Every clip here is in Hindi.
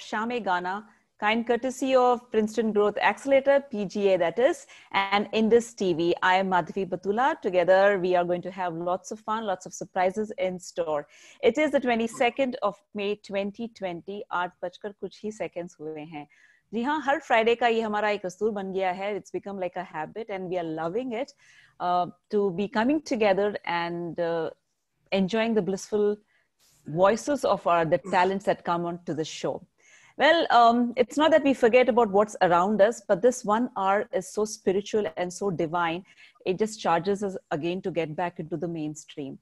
Shame Ghana, kind courtesy of Princeton Growth Accelerator, PGA that is, and Indus TV. I am Madhavi Batula. Together, we are going to have lots of fun, lots of surprises in store. It is the 22nd of May 2020. आठ बजकर कुछ ही seconds हुए हैं जी हाँ हर फ्राइडे का ये हमारा एक अस्तूर बन गया है it's become like a habit and we are loving it to be coming together and enjoying the blissful voices of our the talents that come on to the show well, um, it's not that we forget about what's around us, but this one hour is so spiritual and so divine. It just charges us again to get back into the mainstream.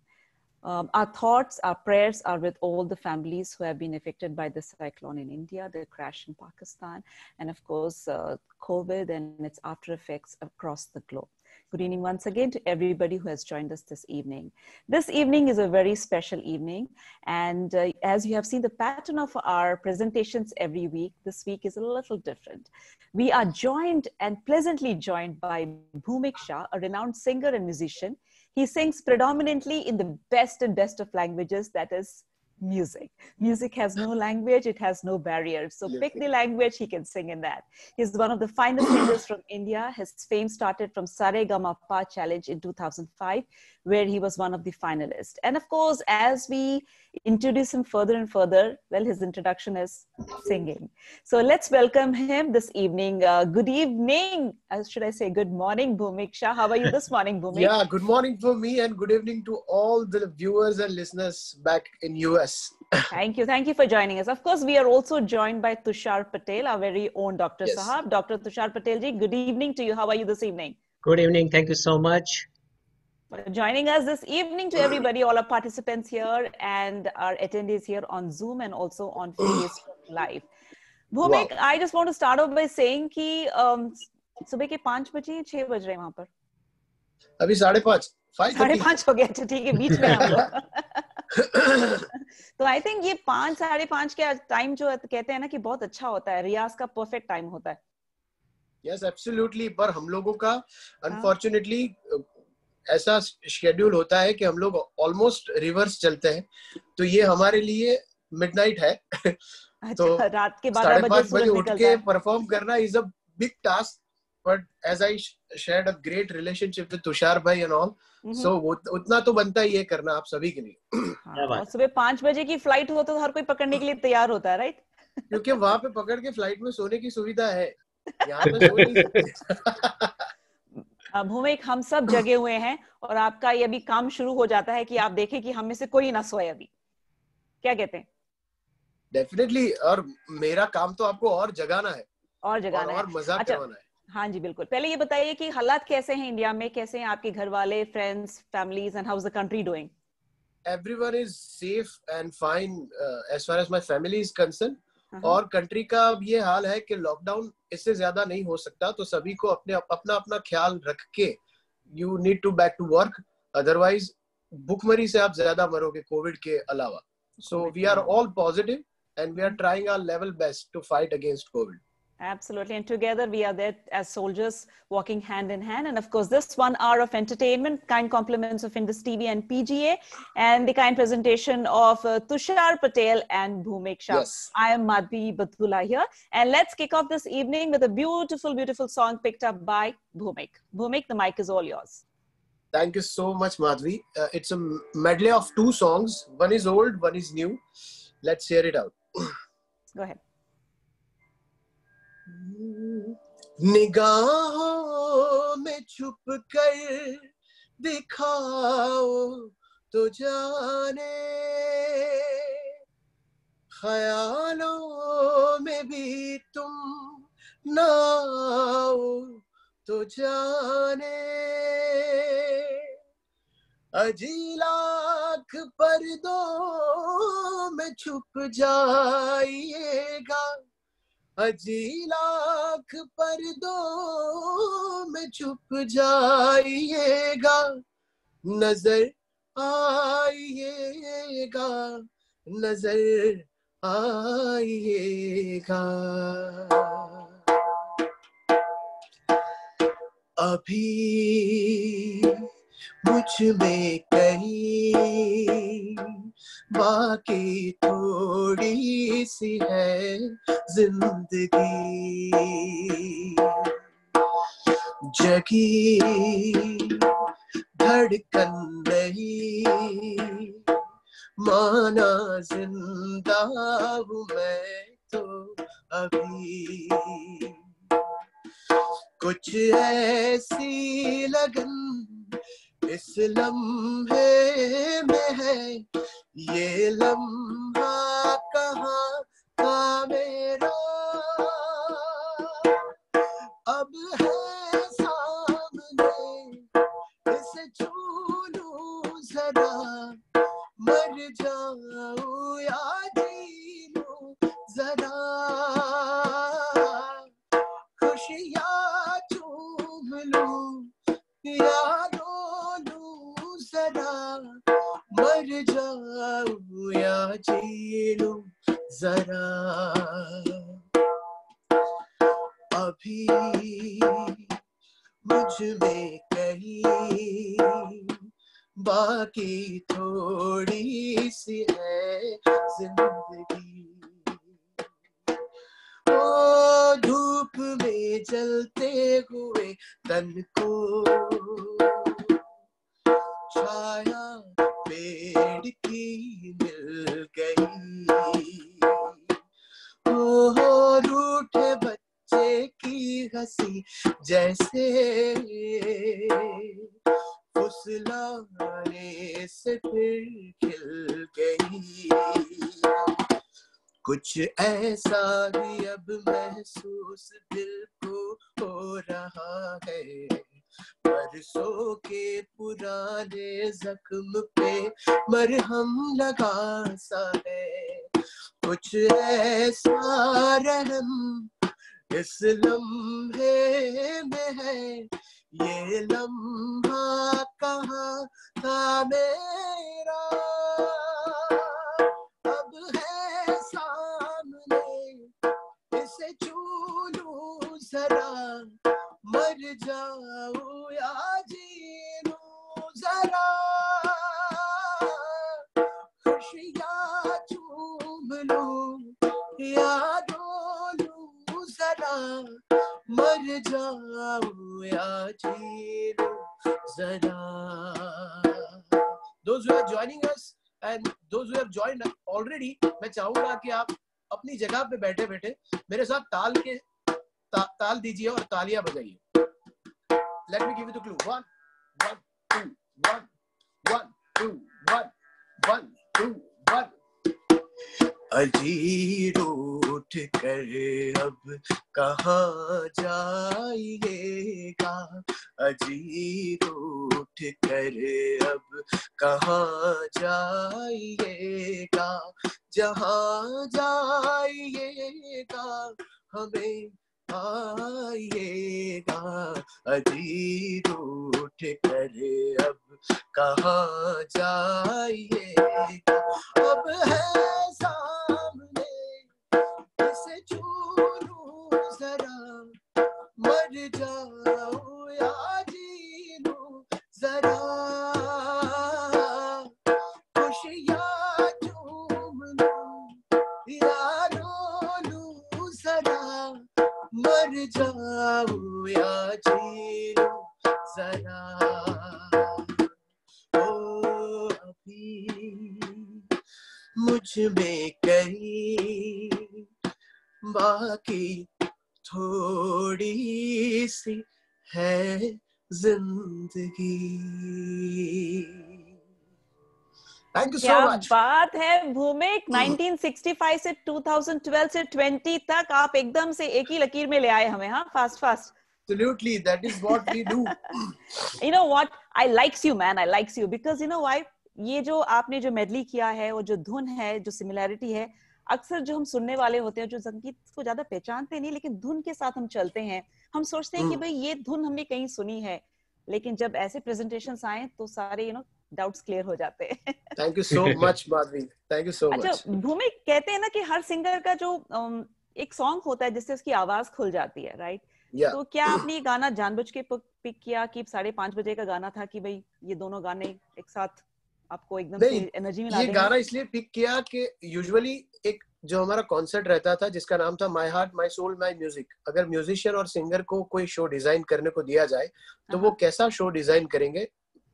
Um, our thoughts, our prayers are with all the families who have been affected by the cyclone in India, the crash in Pakistan, and of course, uh, COVID and its after effects across the globe. Good evening once again to everybody who has joined us this evening. This evening is a very special evening. And uh, as you have seen the pattern of our presentations every week, this week is a little different. We are joined and pleasantly joined by Bhumik Shah, a renowned singer and musician. He sings predominantly in the best and best of languages, that is music. Music has no language, it has no barriers. So pick the language, he can sing in that. He's one of the finest singers from India. His fame started from Sare Pa Challenge in 2005, where he was one of the finalists. And of course, as we introduce him further and further, well, his introduction is singing. So let's welcome him this evening. Uh, good evening, uh, should I say good morning, Bhumik Shah. How are you this morning, Bhumik? Yeah, good morning for me and good evening to all the viewers and listeners back in US. thank you. Thank you for joining us. Of course, we are also joined by Tushar Patel, our very own Dr. Yes. Sahab. Dr. Tushar Patel ji, good evening to you. How are you this evening? Good evening. Thank you so much joining us this evening to everybody, all our participants here and our attendees here on Zoom and also on Facebook Live. Bhumik, wow. I just want to start off by saying कि um, सुबह के पाँच बजे छह बज रहे हैं वहाँ पर अभी साढ़े पाँच साढ़े पाँच हो गया अच्छा ठीक है बीच में हम लोग तो आई थिंक ये पाँच साढ़े पाँच के टाइम जो कहते हैं ना कि बहुत अच्छा होता है रियाज का परफेक्ट टाइम होता है यस yes, एब्सोल्युटली पर हम लोगों का अनफॉर्चुनेटली ऐसा शेड्यूल होता है कि हम लोग ऑलमोस्ट रिवर्स चलते हैं। तो ये हमारे लिए मिडनाइट है। अच्छा, तो रात के बारह बजे, बजे उठ के परफॉर्म करना is a big task but as I shared a great relationship with Tushar भाई एंड ऑल सो उतना तो बनता ही है करना आप सभी के लिए। हाँ, सुबह पाँच बजे की फ़्लाइट हो तो हर कोई पकड़ने के लिए तैयार होता है राइट क्योंकि वहाँ पे पकड़ के फ़्लाइट में सोने की सुविधा है। यहाँ पे सो नहीं भूमिक हम सब जगे हुए हैं और आपका ये अभी काम शुरू हो जाता है कि आप देखें कि हम में से कोई ना सोए अभी। क्या कहते हैं? डेफिनेटली और मेरा काम तो आपको और जगाना है। और जगाना और, है। और मज़ा अच्छा, करवाना है। हाँ जी बिल्कुल। पहले ये बताइए कि हालात कैसे हैं इंडिया में? कैसे हैं आपके घर वाले friends families and how is the country doing everyone is safe and fine uh, as far as my family is concerned और कंट्री का अब ये हाल है कि लॉकडाउन इससे ज़्यादा नहीं हो सकता तो सभी को अपने अपना अपना ख्याल रख के you need to back to work otherwise भुखमरी से आप ज़्यादा मरोगे कोविड के अलावा। So we are all positive and we are trying our level best to fight against Covid Absolutely. And together we are there as soldiers walking hand in hand. And of course, this one hour of entertainment, kind compliments of Indus TV and PGA, and the kind presentation of uh, Tushar Patel and Bhumik Shah. Yes. I am Madhvi Batula here. And let's kick off this evening with a beautiful, beautiful song picked up by Bhumik. Bhumik, the mic is all yours. Thank you so much, Madhvi. Uh, it's a medley of two songs. One is old, one is new. Let's hear it out. Go ahead. निगाहों में छुप कर दिखाओ तो जाने। ख्यालों में भी तुम नाओ तो जाने। अजी लाख पर्दों में छुप जाइएगा। अजी लाख पर दो में छुप जाइएगा, नज़र आइएगा नज़र आइएगा। अभी मुझमें कहीं बाकी थोड़ी सी है ज़िंदगी। जगी धड़कन नहीं, माना ज़िंदा हूँ मैं तो अभी। कुछ ऐसी लगन इस लम्हे में है। ये लम्हा कहा था मेरा? अब है सामने इसे छू लू जरा। मर जाऊँ मर जाऊँ या जी लूँ जरा अभी मुझमें कहीं बाकी थोड़ी सी है ज़िंदगी। ओ, धूप में जलते हुए तन को छाया पेड़ की मिल गई। ओ रूठे बच्चे की हँसी जैसे फुसलाने से फिर खिल गई। कुछ ऐसा ही अब महसूस दिल को हो रहा है। परसों के पुराने जख्म पे मरहम लगा सा है। कुछ ऐसा रहम इस लम्हे में है। ये लम्हा कहाँ था मेरा? अब है सामने, इसे छू लूँ जरा। मर जाऊँ या जी जरा। चूम जरा। मर जाऊँ या जरा मैं चाहूँगा कि आप अपनी जगह पे बैठे बैठे मेरे साथ ताल के ता, ताल दीजिए और तालियाँ बजाइए। Let me give you the clue one one two one one two one one two one अजीर उठ कर अब कहाँ जाइएगा अजीर उठ कर अब कहाँ जाइएगा जहाँ जाइएगा हमें आइएगा अजीर उठ कर अब कहा जाइएगा अब है सामने, इसे छू जरा। मर जाओ या जी जरा। खुशियाँ मर जाऊँ या जी जरा ओ अभी मुझमें कहीं बाकी थोड़ी सी है ज़िंदगी। थैंक यू सो मच बात है भूमिक। 1965 से 2012 से 20 तक आप एकदम से एक ही लकीर में ले आए हमें हाँ fast fast absolutely that is what we do. You know what? I likes you man. I likes you because you know why? ये जो आपने जो मेडली किया है वो जो धुन है जो सिमिलैरिटी है अक्सर जो हम सुनने वाले होते हैं जो संगीत को ज़्यादा पहचानते नहीं लेकिन धुन के साथ हम चलते हैं। हम सोचते हैं कि हम्म। भाई ये धुन हमने कहीं सुनी है लेकिन जब ऐसे प्रेजेंटेशन आए तो सारे यू नो डाउट्स क्लियर हो जाते हैं। Thank you so much Madhavi thank you so अच्छा भूमि कहते हैं ना कि हर सिंगर का जो एक सॉन्ग होता है जिससे उसकी आवाज़ खुल जाती है राइट या तो क्या आपने ये गाना जानबूझ के पिक किया कि साढ़े पाँच बजे का गाना था कि भाई ये दोनों गाने एक साथ आपको एकदम से एनर्जी में ये गाना इसलिए पिक किया कि यूजुअली एक जो हमारा कॉन्सर्ट रहता था जिसका नाम था my heart my soul my music अगर म्यूजिशियन और सिंगर को कोई शो डिज़ाइन करने को दिया जाए तो वो हाँ। कैसा शो डिज़ाइन करेंगे?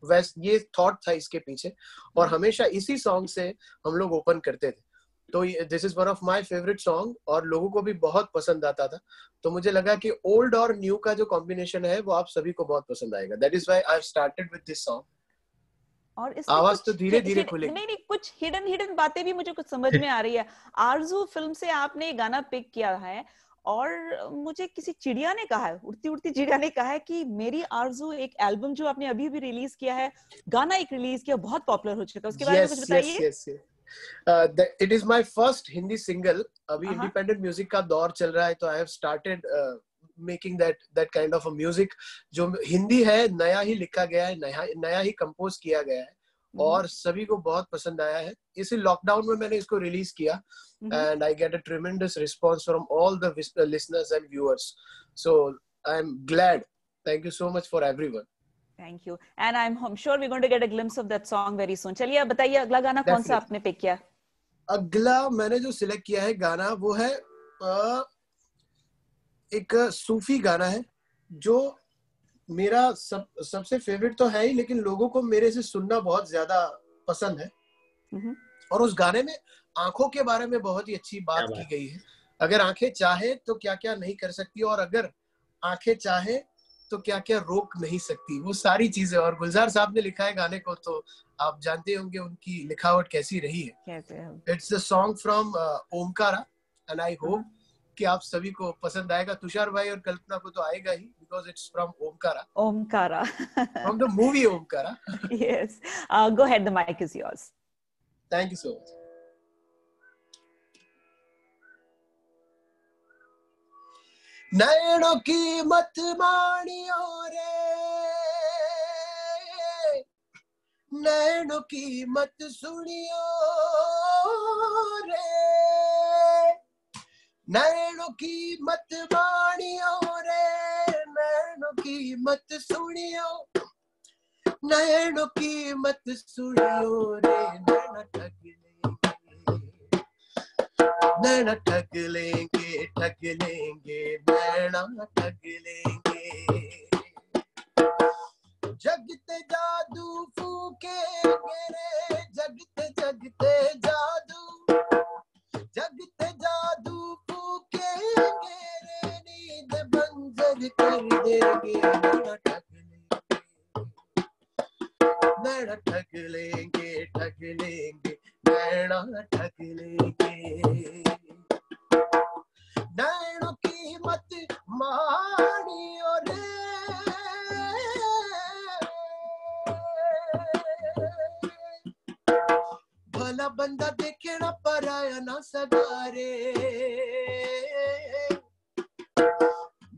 वैस ये थॉट था इसके पीछे और हाँ। हमेशा इसी सॉन्ग से हम लोग ओपन करते थे। तो this is one of my favourite song और लोगों को भी बहुत पसंद आता था। तो मुझे लगा कि ओल्ड और न्यू का जो कॉम्बिनेशन है वो आप सभी को बहुत पसंद आएगा। That is why I started with this song और इस आवाज़ तो धीरे धीरे खुले नहीं नहीं कुछ हिडन हिडन बातें भी मुझे कुछ समझ में आ रही है। आरज़ू फ़िल्म से आपने गाना पिक किया है और मुझे किसी चिड़िया ने कहा है उड़ती उड़ती चिड़िया ने कहा है कि मेरी आरज़ू एक एल्बम जो आपने अभी भी रिलीज़ किया है गाना एक रिलीज़ किया बहुत पॉपुलर हो चुका है उसके बारे में कुछ बताइए it is my first Hindi single अभी इंडिपेंडेंट uh-huh. म्यूज़िक का दौर चल रहा है तो I have started making that that kind of a music जो हिंदी है नया ही लिखा गया है नया नया ही कंपोज किया गया है. और सभी को बहुत पसंद आया है। इसी लॉकडाउन में मैंने इसको रिलीज़ किया। And I get a tremendous response from all the listeners and viewers so I am glad thank you so much for everyone thank you and I am sure we going to get a glimpse of that song very soon चलिए अब बताइए अगला गाना कौन सा आपने पिक किया? अगला मैंने जो सिलेक्ट किया है गाना वो है एक सूफी गाना है जो मेरा सब सबसे फेवरेट तो है ही लेकिन लोगों को मेरे से सुनना बहुत ज़्यादा पसंद है। mm-hmm. और उस गाने में आँखों के बारे में बहुत ही अच्छी बात की गई है। अगर आँखें चाहे तो क्या क्या नहीं कर सकती और अगर आँखें चाहे तो क्या क्या रोक नहीं सकती। वो सारी चीज़ें और गुलजार साहब ने लिखा है गाने को तो आप जानते होंगे उनकी लिखावट कैसी रही है। It's a song from Omkara and I hope कि आप सभी को पसंद आएगा। तुषार भाई और कल्पना को तो आएगा ही because it's from Omkara Omkara from the movie Omkara yes go head the mic is yours thank you so much नैनों की मत मानियो रे। नैनों की मत सुनियो रे। नैनों की मत मानियो रे, नैनों की मत सुनियो। नैनों की मत सुनियो रे, नैना ठग नैना ठग लेंगे ठग लेंगे, नैना ठग लेंगे। जगते जादू फूके रे जगते जगते जादू। जगते जादू फूके रे नींद बंजर कर देंगे नैना ठग लेंगे नैना ठग लेंगे ठग लेंगे नैना ठग लेंगे नैनों की मत मानियो रे भला बंदा देखे ना पराया ना सदारे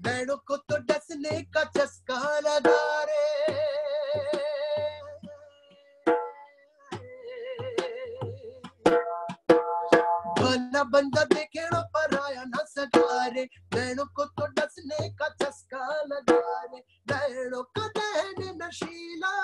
नैनों को तो डसने का चस्का लगा रे। भला बंदा देखे ना पराया ना सगारे नैनों को तो डसने का चस्का लगा रे। नैनों का दहन नशीला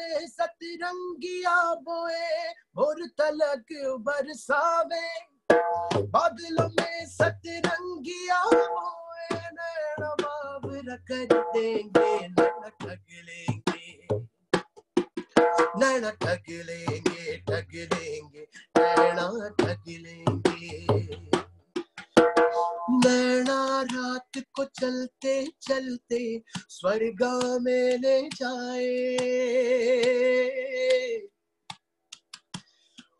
में सतरंगिया बोए भोर तलक बरसावे। बादलों में सतरंगिया बाबर कर देंगे, नैना ठग लेंगे। नैना ठग लेंगे ठग लेंगे, नैना ठग लेंगे। नैना रात को चलते चलते स्वर्ग में ले जाए।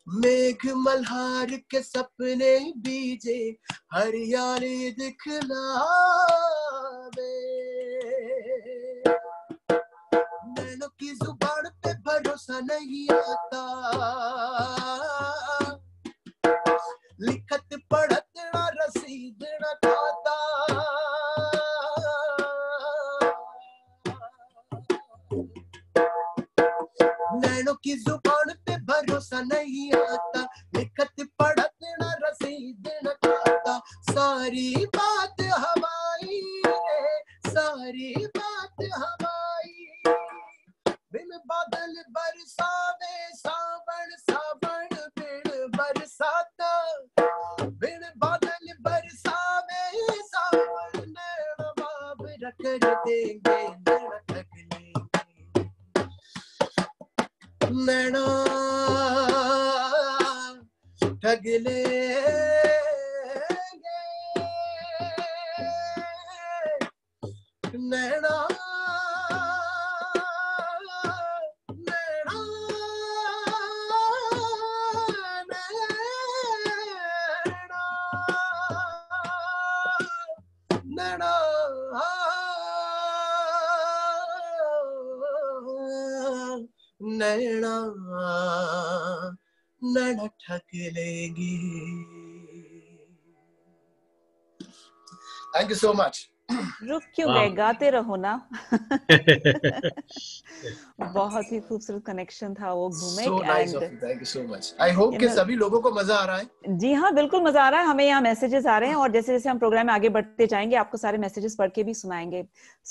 मेघ मल्हार के सपने बीजे, हरियाली दिखलावे। नैनों की ज़ुबान पे भरोसा नहीं आता। लिखत पढ़त ना रसीद ना खाता नैनो की ज़ुबान पे भरोसा नहीं आता, लिखत पढ़त ना रसीद ना खाता सारी बात हवाई सारी बात हवाई। बिन बादल बरसावे, सावन सावन बिन बरसात ठगले थैंक यू सो मच रुक क्यों गए? गाते रहो ना। बहुत ही खूबसूरत कनेक्शन था वो घूमे सभी लोगों को मज़ा आ रहा है। जी हाँ बिल्कुल मज़ा आ रहा है। हमें यहाँ मैसेजेस आ रहे हैं और जैसे जैसे हम प्रोग्राम में आगे बढ़ते जाएँगे आपको सारे मैसेजेस पढ़ के भी सुनाएँगे।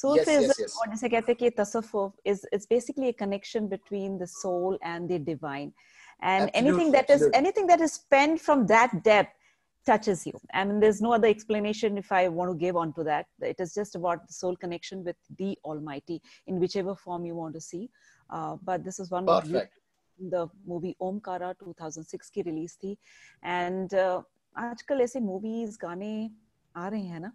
जैसे कहते हैं connection between the soul and the divine and anything that is anything that is spend from that depth touches you and there's no other explanation if i want to give on to that it is just about the soul connection with the almighty in whichever form you want to see uh, but this is one of the the movie Omkara 2006 की रिलीज़ थी एंड आजकल ऐसे मूवीज़ गाने आ रहे हैं ना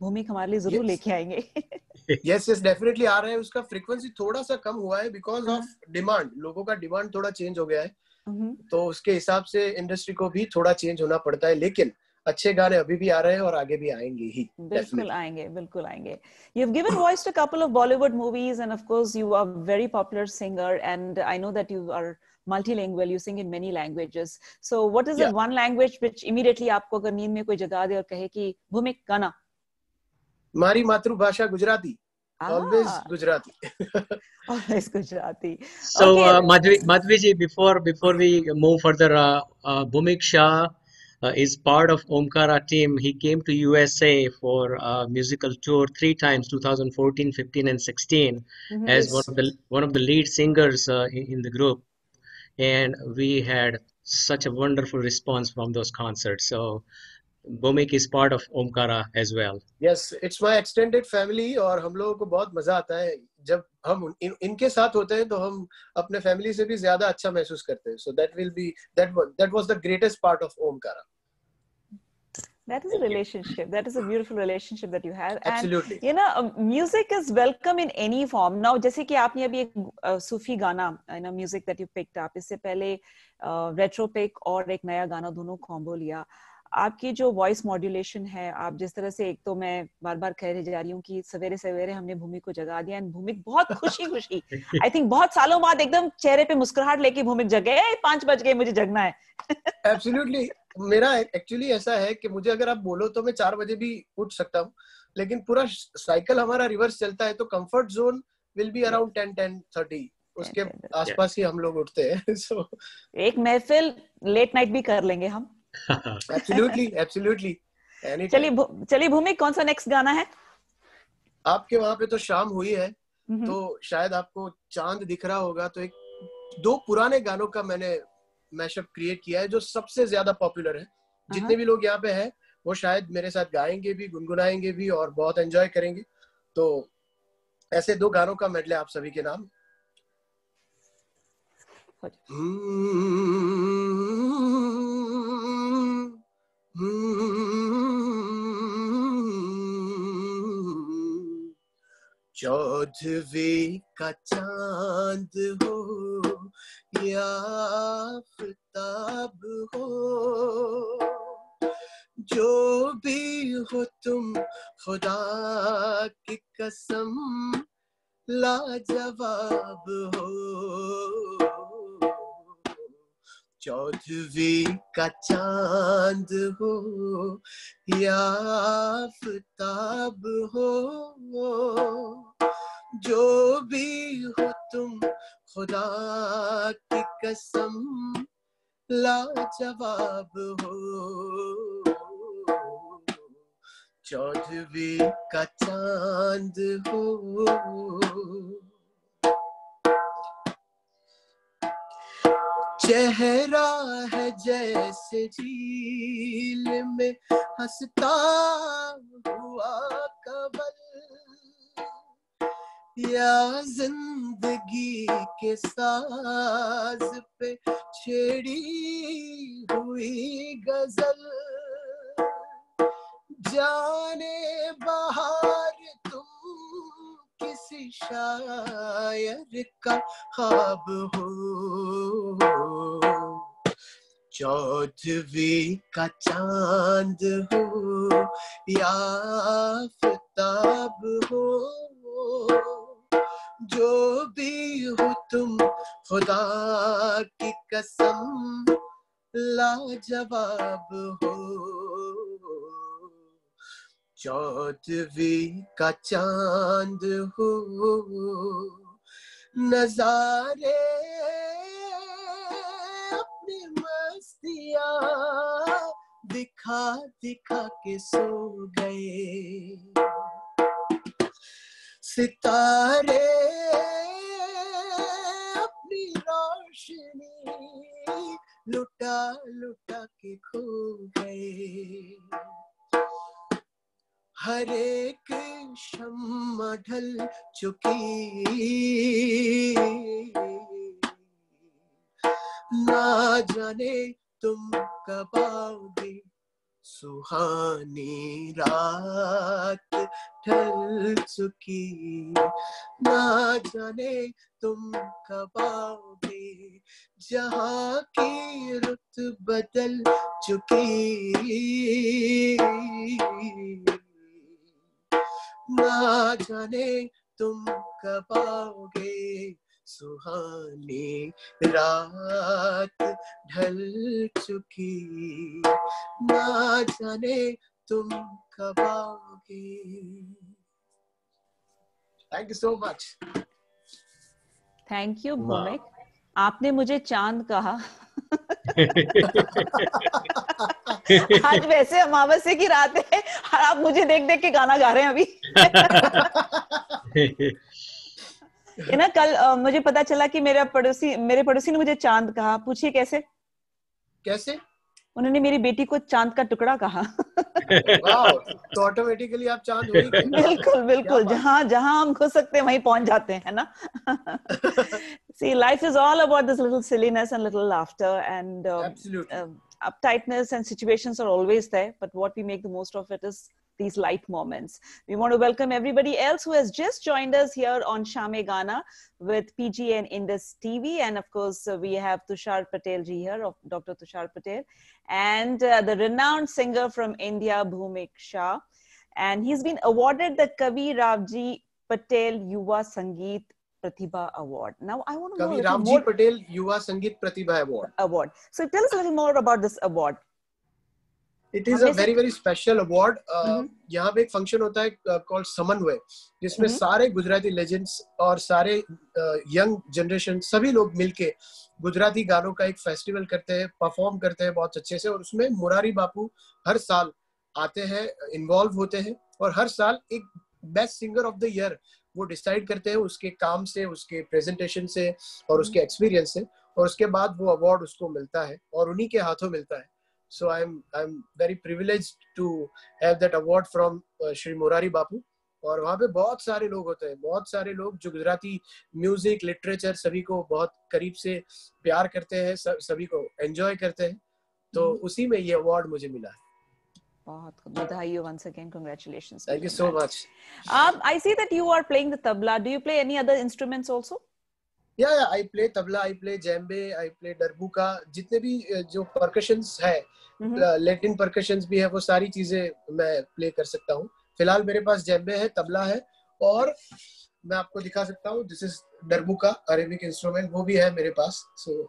भूमिक हमारे लिए ज़रूर Yes. लेके आएँगे यस यस डेफिनेटली आ रहा है उसका फ्रीक्वेंसी थोड़ा सा कम हुआ है बिकॉज़ हाँ। ऑफ़ डिमांड लोगों का डिमांड थोड़ा चेंज हो गया है हम्म, तो उसके हिसाब से इंडस्ट्री को भी थोड़ा चेंज होना पड़ता है लेकिन अच्छे गाने अभी भी आ रहे हैं और आगे भी आएँगे ही बिल्कुल. आएँगे बिल्कुल आएँगे। You have given voice to couple of Bollywood movies and of course you are very popular singer and I know that you are multilingual you sing in many languages. So what is Yeah. the one language which immediately आपको अगर नींद में कोई जगा दे और कहे कि भूमिक गाना हमारी मातृभाषा Gujarati. Ah. Always Gujarati. Always Gujarati. So okay. uh, Madhvi, Madhviji, before before we move further, uh, uh, Bhumik Shah uh, is part of Omkara team. He came to USA for a musical tour three times, 2014, 15, and 16, mm-hmm. as one of the one of the lead singers uh, in, in the group. And we had such a wonderful response from those concerts. So Bhumik is part of Omkara as well. Yes it's my extended family और हम लोगों को बहुत मज़ा आता है जब हम इन, इनके साथ होते हैं तो हम अपने फैमिली से भी ज़्यादा अच्छा महसूस करते हैं so that will be that that was the greatest part of Omkara That is a relationship. That is a beautiful relationship that you have. And absolutely you know, um, music is welcome in any form. Now, जैसे कि आपने अभी एक uh, सूफी गाना, you know, music that you picked up, इससे पहले रेट्रो पिक और एक नया गाना दोनों कॉम्बो लिया. आपकी जो वॉइस मॉड्यूलेशन है आप जिस तरह से एक तो मैं बार बार कह रही जा रही हूँ कि सवेरे सवेरे हमने भूमि को जगा दिया एंड भूमिक बहुत खुशी खुशी आई थिंक बहुत सालों बाद एकदम चेहरे पे मुस्कुराहट लेके भूमिक जगे पाँच बज गए मुझे जगना है। एब्सोल्युटली मेरा एक्चुअली ऐसा है कि मुझे अगर आप बोलो तो मैं चार बजे भी उठ सकता हूँ लेकिन पूरा साइकिल हमारा रिवर्स चलता है तो comfort zone will be around ten ten thirty उसके 10, 10, आसपास ही हम लोग उठते हैं सो एक महफिल लेट नाइट भी कर लेंगे हम। एब्सोल्युटली एब्सोल्युटली चलिए चलिए भूमि कौन सा नेक्स्ट गाना है? आपके वहाँ पे तो शाम हुई है तो शायद आपको चाँद दिख रहा होगा तो एक दो पुराने गानों का मैंने मैशअप क्रिएट किया है जो सबसे ज़्यादा पॉपुलर है। जितने भी लोग यहाँ पे हैं वो शायद मेरे साथ गाएँगे भी गुनगुनाएँगे भी और बहुत एंजॉय करेंगे। तो ऐसे दो गानों का मेडले आप सभी के नाम। हो चौदहवीं का चाँद हो या हो, जो भी हो तुम खुदा की कसम, लाजवाब हो। चौदहवीं का चाँद हो या हो, जो भी हो तुम खुदा की कसम लाजवाब हो। चौदहवीं का चाँद हो चेहरा है जैसे झील में हंसता हुआ कबल या ज़िंदगी के साज पे छेड़ी हुई गज़ल। जाने तुम किसी शायर का ख्वाब हो। चौदहवीं का चाँद हो, या फिताब हो। जो भी हो तुम, खुदा की कसम, लाजवाब हो। चौदहवीं का चाँद हो। नजारे अपनी मस्तिया दिखा दिखा के सो गए। सितारे अपनी रोशनी लुटा लुटा के खो गए। हर एक ढल चुकी। ना जाने तुम कब आओगे, सुहानी रात ढल चुकी। ना जाने तुम कब आओगे, जहाँ की रुत बदल चुकी। ना जाने तुम कब आओगे? सुहानी रात ढल चुकी। ना जाने तुम कब आओगे? Thank you so much thank you Bhumik आपने मुझे चाँद कहा। आज वैसे अमावस्या की रात है और आप मुझे देख देख के गाना गा रहे हैं अभी। ये ना कल आ, मुझे पता चला कि मेरा पड़ोसी मेरे पड़ोसी ने मुझे चाँद कहा। पूछिए कैसे? कैसे? उन्होंने मेरी बेटी को चाँद का टुकड़ा कहा। तो ऑटोमेटिकली आप चाँद बिल्कुल बिल्कुल जहाँ जहाँ हम घुस सकते हैं वहीं पहुँच जाते हैं ना? See life is all about this little silliness and little laughter and up and situations are always there but what we make the most of it is these light moments. We want to welcome everybody else who has just joined us here on Shame Ghana with PGN Indus TV. And of course, uh, we have Tushar Patel ji here, of Dr. Tushar Patel, and uh, the renowned singer from India, Bhumik Shah. And he's been awarded the Kavi Ravji Patel Yuva Sangeet Pratibha Award. Now, I want to Kavi know Ramji more... Patel Yuva Sangeet Pratibha Award. Award. So, tell us a little more about this award. It is a very very special award hmm. यहाँ पे एक फ़ंक्शन होता है कॉल्ड समन्वय जिसमें हम्म। सारे गुजराती लेजेंड्स और सारे यंग जनरेशन सभी लोग मिलके गुजराती गानों का एक फेस्टिवल करते हैं परफॉर्म करते हैं बहुत अच्छे से और उसमें मुरारी बापू हर साल आते हैं इन्वॉल्व होते हैं और हर साल एक best singer of the year वो डिसाइड करते हैं उसके काम से उसके प्रेजेंटेशन से और उसके एक्सपीरियंस से और उसके बाद वो अवार्ड उसको मिलता है और उन्हीं के हाथों मिलता है so i'm i'm very privileged to have that award from uh, Shri Murari बापू और वहाँ पे बहुत सारे लोग होते हैं बहुत सारे लोग जो गुजराती म्यूज़िक लिटरेचर सभी को बहुत करीब से प्यार करते हैं स- सभी को एंजॉय करते हैं तो हम्म। उसी में ये अवार्ड मुझे मिला है बहुत बधाई हो once again. Congratulations. Thank you so much Um, I see that you are playing the tabla. Do you play any other instruments also? या या I play tabla I play djembe I play darbuka जितने भी जो परकशंस है. लेटिन परकशंस भी है वो सारी चीज़ें मैं प्ले कर सकता हूँ फ़िलहाल मेरे पास जैम्बे है तबला है और मैं आपको दिखा सकता हूँ this is darbuka Arabic instrument वो भी है मेरे पास सो so,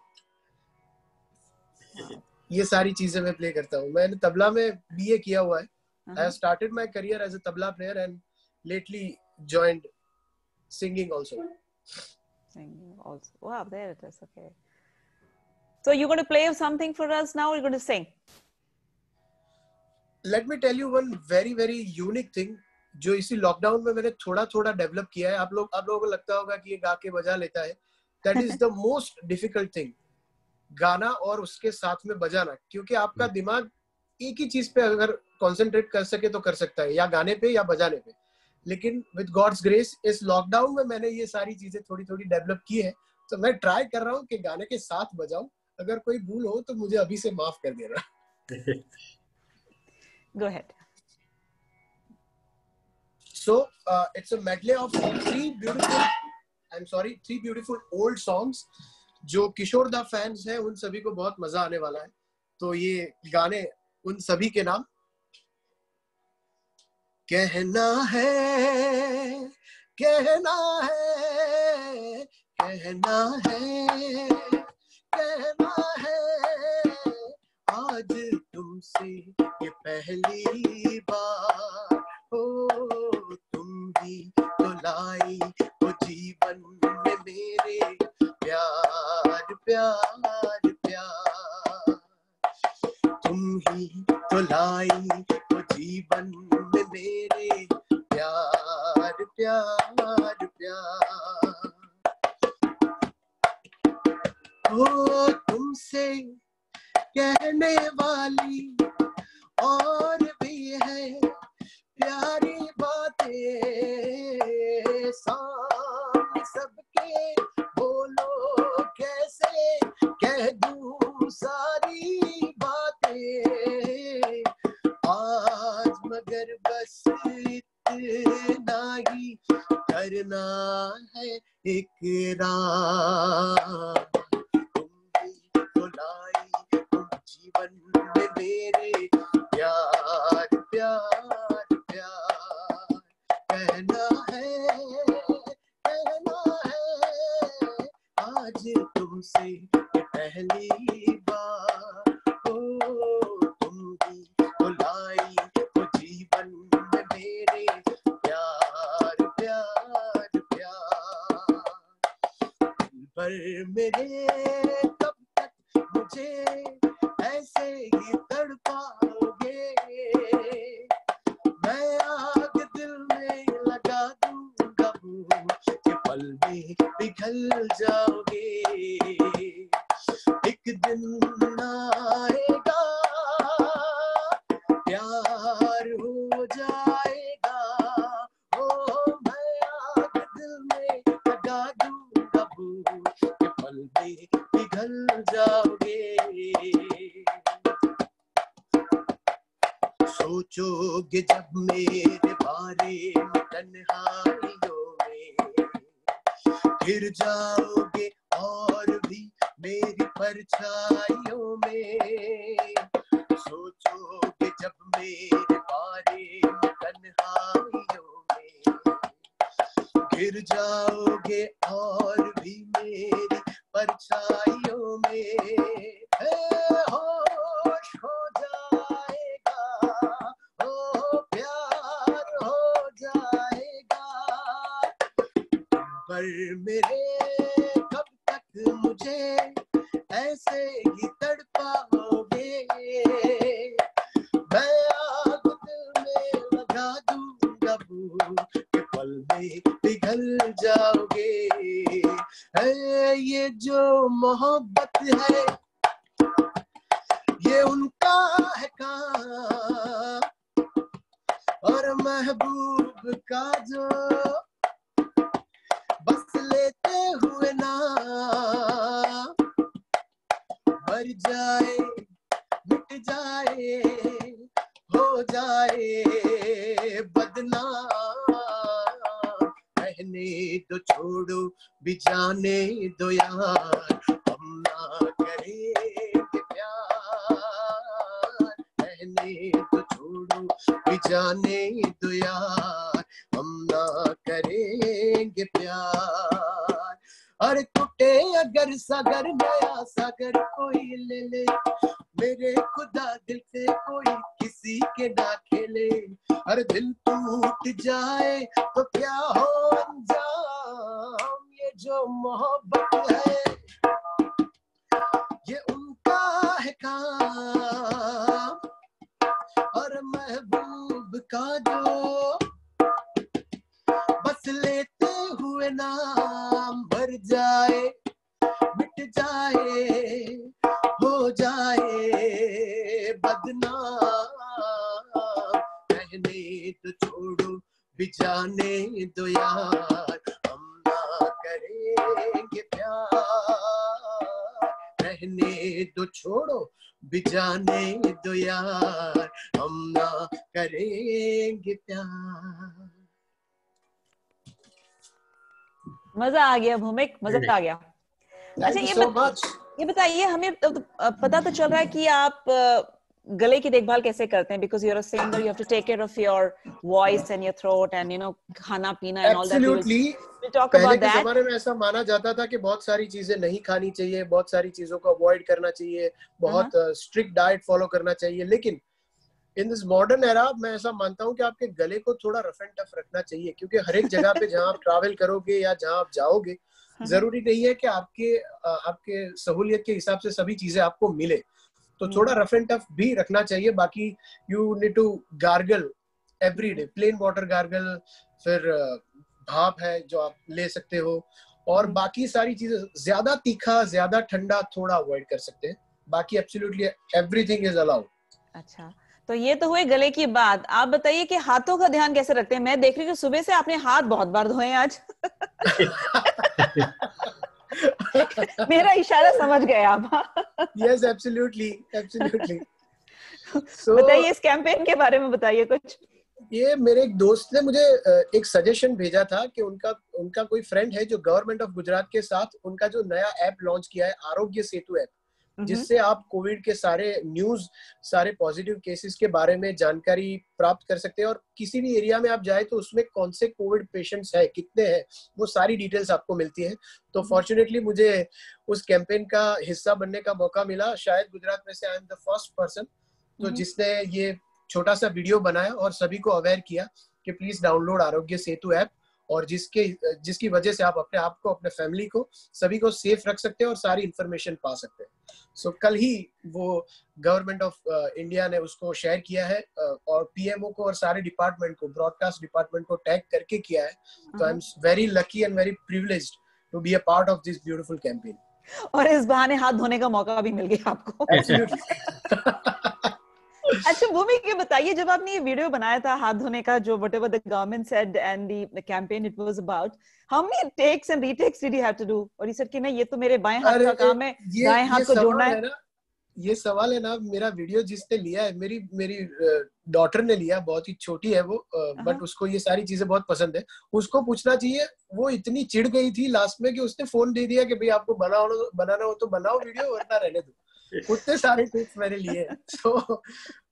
ये सारी चीज़ें मैं प्ले करता हूँ मैंने तबला में बीए किया हुआ है I. Started my career as a tabla player and lately joined singing also Singing also. Wow, there it is. Okay. So you're going to play something for us now. Or you're going to sing. Let me tell you one very very unique thing जो इसी लॉकडाउन में मैंने थोड़ा थोड़ा डेवलप किया है आप लोग आप लोगों को लगता होगा कि ये गा के बजा लेता है that is the most difficult thing गाना और उसके साथ में बजाना क्योंकि आपका हम्म। दिमाग एक ही चीज़ पे अगर कंसंट्रेट कर सके तो कर सकता है या गाने पे या बजाने पे लेकिन विद गॉड्स ग्रेस इस लॉकडाउन में मैंने ये सारी चीज़ें थोड़ी थोड़ी डेवलप की है। तो मैं ट्राई कर रहा हूँ कि गाने के साथ बजाऊं। अगर कोई भूल हो तो मुझे अभी से माफ़ कर देना। Go ahead. So uh, it's a medley of three beautiful, I'm sorry, three beautiful old songs जो किशोर दा फैंस हैं उन सभी को बहुत मज़ा आने वाला है। तो ये गाने उन सभी के नाम कहना है कहना है कहना है कहना है। आज तुमसे ये पहली बार हो, तुम ही तो लाई हो जीवन में मेरे प्यार प्यार प्यार। तुम ही तो लाई हो जीवन मेरे प्यार प्यार प्यार। ओ, तुमसे कहने वाली और भी है प्यारी बातें। सबके बोलो कैसे कह दू सारी बातें। आज मगर बस इतना ही करना है इकरार तुम ही तो जीवन में मेरे प्यार प्यार प्यार। कहना है कहना है, आज तुमसे पहली बार पर मेरे कब तक मुझे ऐसे ही तड़पाओगे। मैं आग दिल में लगा दूँगा कि पल में पिघल जाओगे मेरी आ गया भूमिक मज़ा आ गया। अच्छा ये so बत- ये बताइए हमें तो पता तो चल रहा है कि आप गले की देखभाल कैसे करते हैं? Because your singer you have to take care of your voice and your throat and you know खाना पीना एंड ऑल दैट. पहले के जमाने में ऐसा माना जाता था कि बहुत सारी चीज़ें नहीं खानी चाहिए बहुत सारी चीज़ों को अवॉइड करना चाहिए बहुत स्ट्रिक्ट डाइट फॉलो करना चाहिए लेकिन इन दिस मॉडर्न एरा मैं ऐसा मानता हूँ कि आपके गले को थोड़ा रफ एंड टफ रखना चाहिए क्योंकि हर एक जगह पे जहाँ आप ट्रैवल करोगे या जहाँ आप जाओगे ज़रूरी नहीं है कि आपके आपके सहूलियत के हिसाब से सभी चीज़ें आपको मिले। तो थोड़ा रफ एंड टफ भी रखना चाहिए बाकी you need to gargle every day plain water gargle फिर भाप है जो आप ले सकते हो और बाकी सारी चीज़ें ज़्यादा तीखा ज़्यादा ठंडा थोड़ा अवॉइड कर सकते हैं बाकी एब्सोल्युटली एवरीथिंग इज़ अलाउड अच्छा तो ये तो हुए गले की बात। आप बताइए कि हाथों का ध्यान कैसे रखते हैं? मैं देख रही हूँ सुबह से आपने हाथ बहुत बार धोए आज। मेरा इशारा समझ गए आप। यस एब्सोल्युटली एब्सोल्युटली बताइए इस कैंपेन के बारे में बताइए कुछ। ये मेरे एक दोस्त ने मुझे एक सजेशन भेजा था कि उनका उनका कोई फ्रेंड है जो गवर्नमेंट ऑफ़ गुजरात के साथ उनका जो नया ऐप लॉन्च किया है आरोग्य सेतु ऐप जिससे आप कोविड के सारे न्यूज़ सारे पॉजिटिव केसेस के बारे में जानकारी प्राप्त कर सकते हैं। और किसी भी एरिया में आप जाए तो उसमें कौन से कोविड पेशेंट्स है कितने हैं वो सारी डिटेल्स आपको मिलती है। तो फॉर्चुनेटली मुझे उस कैंपेन का हिस्सा बनने का मौका मिला। शायद गुजरात में से I am the first person तो हम्म। जिसने ये छोटा सा वीडियो बनाया और सभी को अवेयर किया कि please download Aarogya Setu app और जिसके जिसकी वजह से आप अपने आप को अपने फैमिली को सभी को सेफ़ रख सकते हैं और सारी इंफॉर्मेशन पा सकते हैं। सो so, कल ही वो गवर्नमेंट ऑफ़ इंडिया ने उसको शेयर किया है uh, और पीएमओ को और सारे डिपार्टमेंट को ब्रॉडकास्ट डिपार्टमेंट को टैग करके किया है। तो I am very lucky and very privileged to be a part of this beautiful campaign और इस बहाने हाथ धोने का मौका भी मिल गया आपको। अच्छा भूमि ये बताइए? जब आपने ये वीडियो बनाया था हाथ धोने का जो whatever the government said and the campaign it was about how many takes and retakes did you have to do और ही सेड कि नहीं ये तो मेरे बाएँ हाथ का काम है ये दाएँ हाथ को जोड़ना है। है ये सवाल है ना मेरा वीडियो जिसने लिया है मेरी मेरी डॉटर ने लिया बहुत ही छोटी है वो हाँ। बट उसको ये सारी चीज़ें बहुत पसंद है। उसको पूछना चाहिए वो इतनी चिढ़ गई थी लास्ट में कि उसने फ़ोन दे दिया कि भाई आपको बनाओ बनाना हो तो बनाओ वीडियो वरना रहने दो। उतने सारे टिप्स मैंने लिए so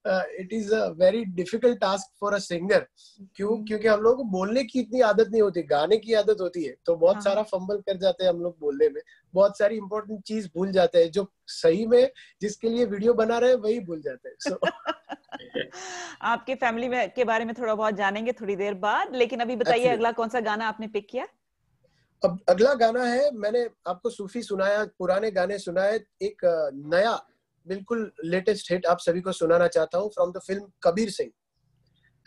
it is a very difficult task for a singer क्यों? हम्म। क्योंकि हम लोगों को बोलने की इतनी आदत नहीं होती गाने की आदत होती है। तो बहुत हाँ। सारा फंबल कर जाते हैं हम लोग बोलने में। बहुत सारी इंपॉर्टेंट चीज़ भूल जाते हैं जो सही में जिसके लिए वीडियो बना रहे हैं वही भूल जाते हैं। So, आपके फैमिली में के बारे में थोड़ा बहुत जानेंगे थोड़ी देर बाद लेकिन अभी बताइए अगला कौन सा गाना आपने पिक किया? अब अगला गाना है मैंने आपको सूफी सुनाया पुराने गाने सुनाए एक नया बिल्कुल लेटेस्ट हिट आप सभी को सुनाना चाहता हूँ from the film Kabir Singh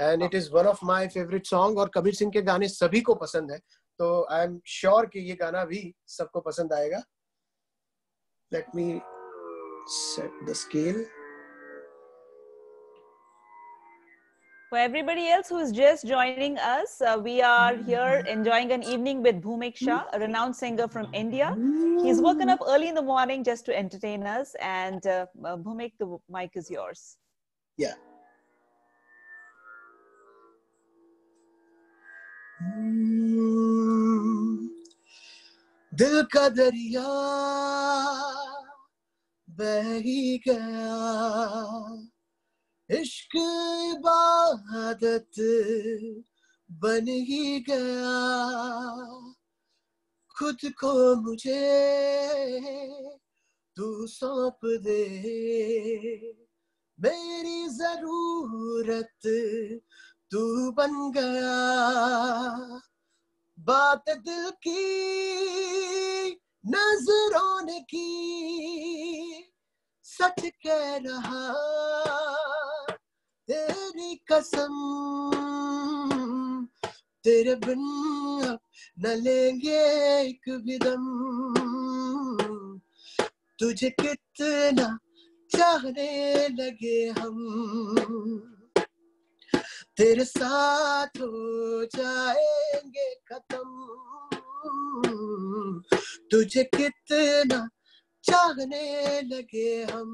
and it is one of my favourite song और कबीर सिंह के गाने सभी को पसंद है। तो आई एम श्योर कि ये गाना भी सबको पसंद आएगा। Let me set the scale For everybody else who is just joining us, uh, we are here enjoying an evening with Bhumik Shah, a renowned singer from India. He's woken up early in the morning just to entertain us. And uh, uh, Bhumik, the mic is yours. Yeah. दिल का दरिया बह ही गया इश्क इबादत बन ही गया। खुद को मुझे तू सौंप दे। मेरी ज़रूरत तू बन गया। बात दिल की, नज़रों ने की। सच कह रहा, तेरी कसम तेरे बिन न लेंगे एक भी दम। तुझे कितना चाहने लगे हम, तेरे साथ हो जाएँगे खत्म। तुझे कितना चाहने लगे हम।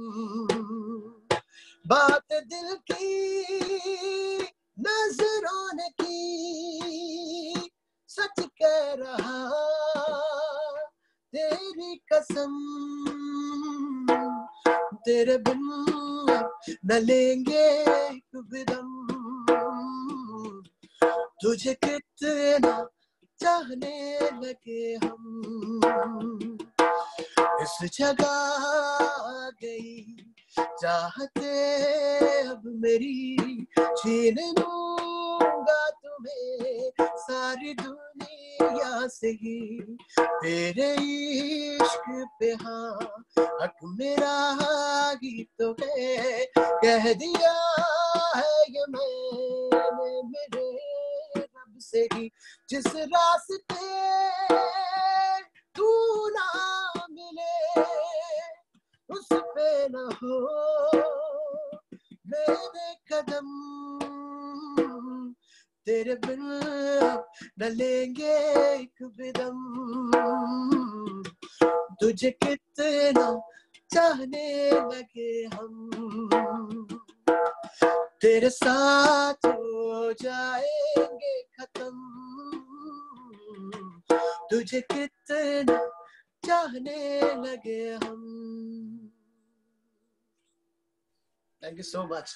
बात दिल की, नज़रों की, सच कह रहा, तेरी कसम तेरे बिन न लेंगे एक भी दम। तुझे कितना चाहने लगे हम। इस जगह गई। चाहते अब मेरी छीन लूँगा तुम्हें। सारी दुनिया से ही तेरे इश्क पे हाँ हक मेरा ही तो कह दिया है ये मैंने मेरे रब से ही, जिस रास्ते तू ना मिले उस पे न हो मेरे कदम तेरे बिन न लेंगे एक बिदम तुझे कितना चाहने लगे हम तेरे साथ हो जाएँगे खत्म तुझे कितना चाहने लगे हम Thank you so much.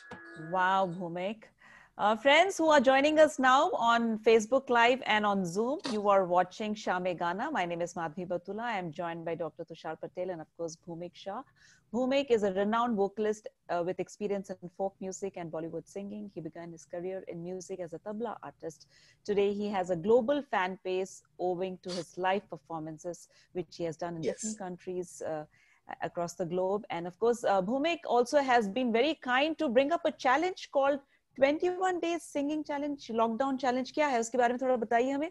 Wow, Bhumik. Uh, friends who are joining us now on Facebook Live and on Zoom, you are watching Shame Gana. My name is Madhvi Batula. I am joined by Dr. Tushar Patel and, of course, Bhumik Shah. Bhumik is a renowned vocalist uh, with experience in folk music and Bollywood singing. He began his career in music as a tabla artist. Today, he has a global fan base owing to his live performances, which he has done in Yes. different countries. Uh, across the globe and of course uh, bhumik also has been very kind to bring up a challenge called 21 days singing challenge lockdown challenge क्या है उसके बारे में थोड़ा बताइए हमें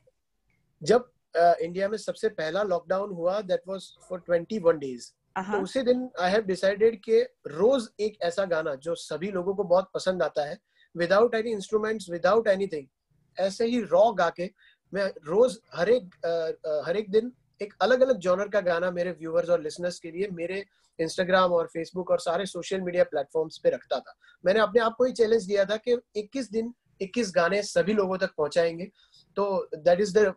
जब अ, इंडिया में सबसे पहला लॉकडाउन हुआ दैट वाज फॉर 21 डेज तो हाँ उसी दिन आई हैव डिसाइडेड कि रोज एक ऐसा गाना जो सभी लोगों को बहुत पसंद आता है without any instruments without anything ऐसे ही रॉ गा के मैं रोज हर एक अ, अ, हर एक दिन एक अलग अलग जॉनर का गाना मेरे व्यूअर्स और लिसनर्स के लिए मेरे इंस्टाग्राम और फेसबुक और सारे सोशल मीडिया प्लेटफॉर्म्स पे रखता था। मैंने अपने आप को ही चैलेंज दिया था कि 21 दिन 21 गाने सभी लोगों तक पहुंचाएँगे। तो दैट इज़ द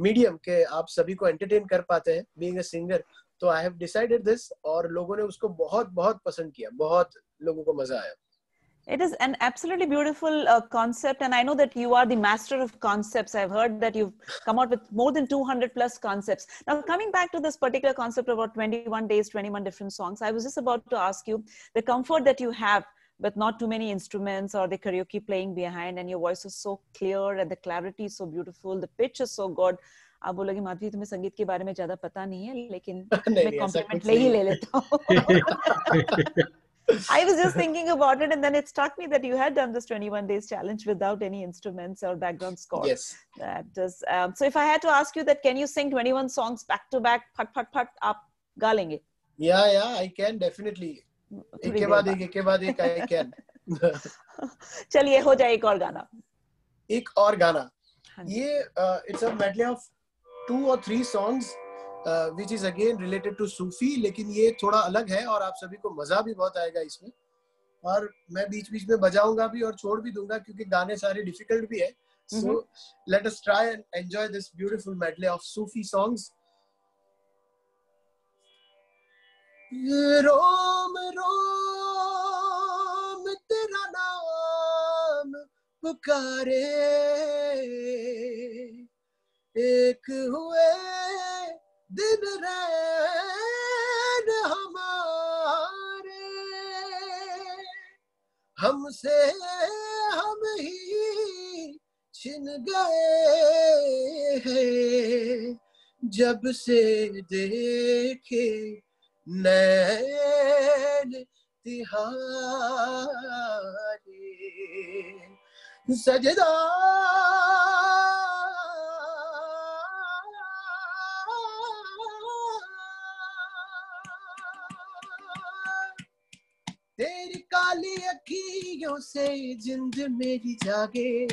मीडियम के आप सभी को एंटरटेन कर पाते हैं बीइंग अ सिंगर तो आई हैव डिसाइडेड दिस और लोगों ने उसको बहुत बहुत पसंद किया बहुत लोगों को मजा आया It is an absolutely beautiful uh, concept, and I know that you are the master of concepts. I've heard that you've come out with more than 200 plus concepts. Now, coming back to this particular concept about 21 days, 21 different songs, I was just about to ask you the comfort that you have with not too many instruments or the karaoke playing behind, and your voice is so clear and the clarity is so beautiful, the pitch is so good. आप बोलोगे माधवी तुम्हें संगीत के बारे में ज़्यादा पता नहीं है लेकिन नहीं, मैं कॉम्प्लीमेंट ले ही ले लेता हूँ I was just thinking about it, and then it struck me that you had done this 21 days challenge without any instruments or background score. Yes That is, um, so if I had to ask you that, can you sing 21 songs back to back, phat phat phat, आप गा लेंगे? या या आई कैन डेफिनेटली एक के बाद। एक एक के बाद एक आई कैन चलिए हो जाए एक और गाना एक और गाना हाँ। ये it's a medley of two और three songs which is again related to Sufi लेकिन ये थोड़ा अलग है और आप सभी को मज़ा भी बहुत आएगा इसमें। और मैं बीच बीच में बजाऊँगा भी और छोड़ भी दूँगा क्योंकि गाने सारे डिफ़िकल्ट भी है। So let us try and enjoy this beautiful medley of Sufi songs रोम रोम तेरा नाम पुकारे। एक हुए दिन रैन हमारे। हमसे हम ही छिन गए हैं। जब से देखे नैन तिहारे। सजदा काली अखियों से जिंद मेरी जागे।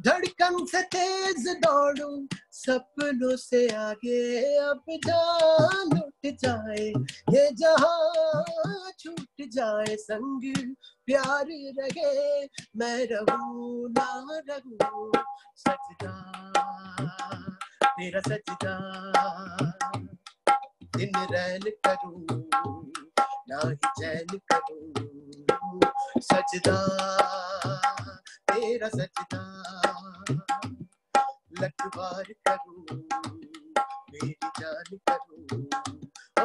धड़कन से तेज दौड़ू सपनों से आगे। अब जान उठ जाए, ये जहाँ छूट जाए संग, प्यार रहे, मैं रहू ना रहू, सजदा, तेरा सजदा। दिन रैन करूँ, ना ही चैन करूँ। सजदा, तेरा सजदा। लख बार करूँ, मेरी जान करूँ।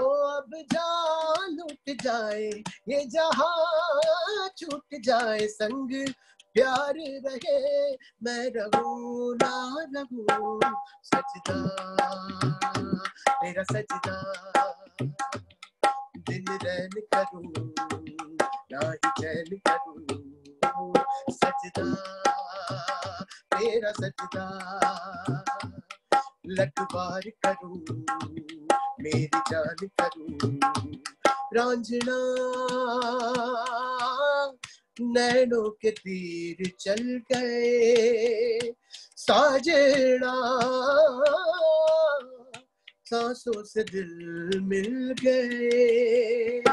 ओ, अब जान उठ जाए, ये जहाँ छूट जाए, संग प्यार रहे, मैं रहूँ ना रहूँ। सजदा, तेरा सजदा, दिन रैन करूँ। चैन करूँ सजदा तेरा सजदा लख बार करूँ, मेरी जान करूँ, रांझना, नैनों के तीर चल गए साजना सांसों से दिल मिल गए।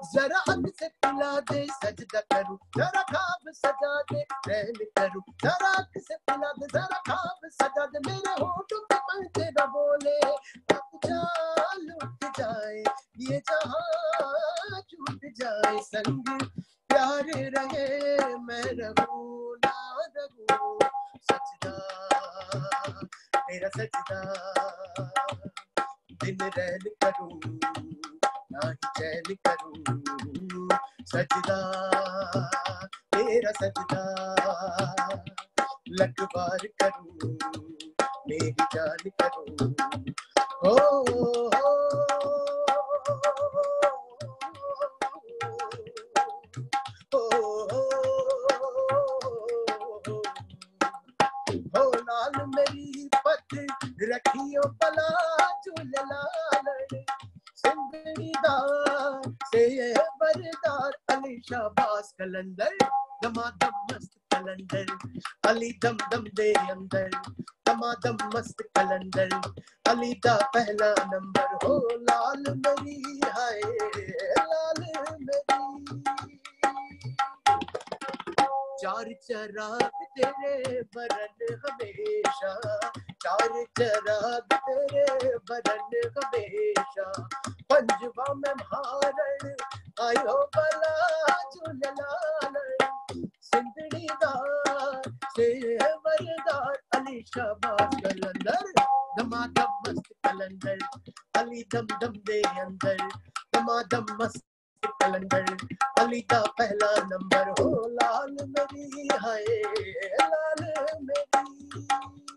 जरा अग से पिला दे, सजदा करूँ, जरा खाब सजा दे रैन करूँ। जरा अग से पिला दे, जरा खाब सजा दे, मेरे होठों पे मन तेरा बोले। अब जान उठ जाए, ये जहाँ छूट जाए, संग प्यार रहे मैं रहूँ ना रहूँ सजदा तेरा सजदा, दिन रैन करूँ। ही चैन करूँ सजदा तेरा सजदा लख बार करूँ मेरी जान करूँ ओ, रखियो पला झूल बरदार अली शाबाश कलंदर दमादम मस्त कलंदर अली दम दम दे अंदर दमादम मस्त कलंदर अली दा पहला नंबर हो लाल मेरी हाय लाल मेरी चार चराग तेरे बरन हमेशा। चार चराग तेरे बरन हमेशा। पंजवा में मारण आयो बला झूललाल सिंदड़ीदार से वरदार अली शाबाश कलंदर। दमादम मस्त कलंदर, अली दम दम दे अंदर। दमादम मस्त कलंदर, अली का पहला नंबर। हो लाल मेरी, हाय लाल मेरी।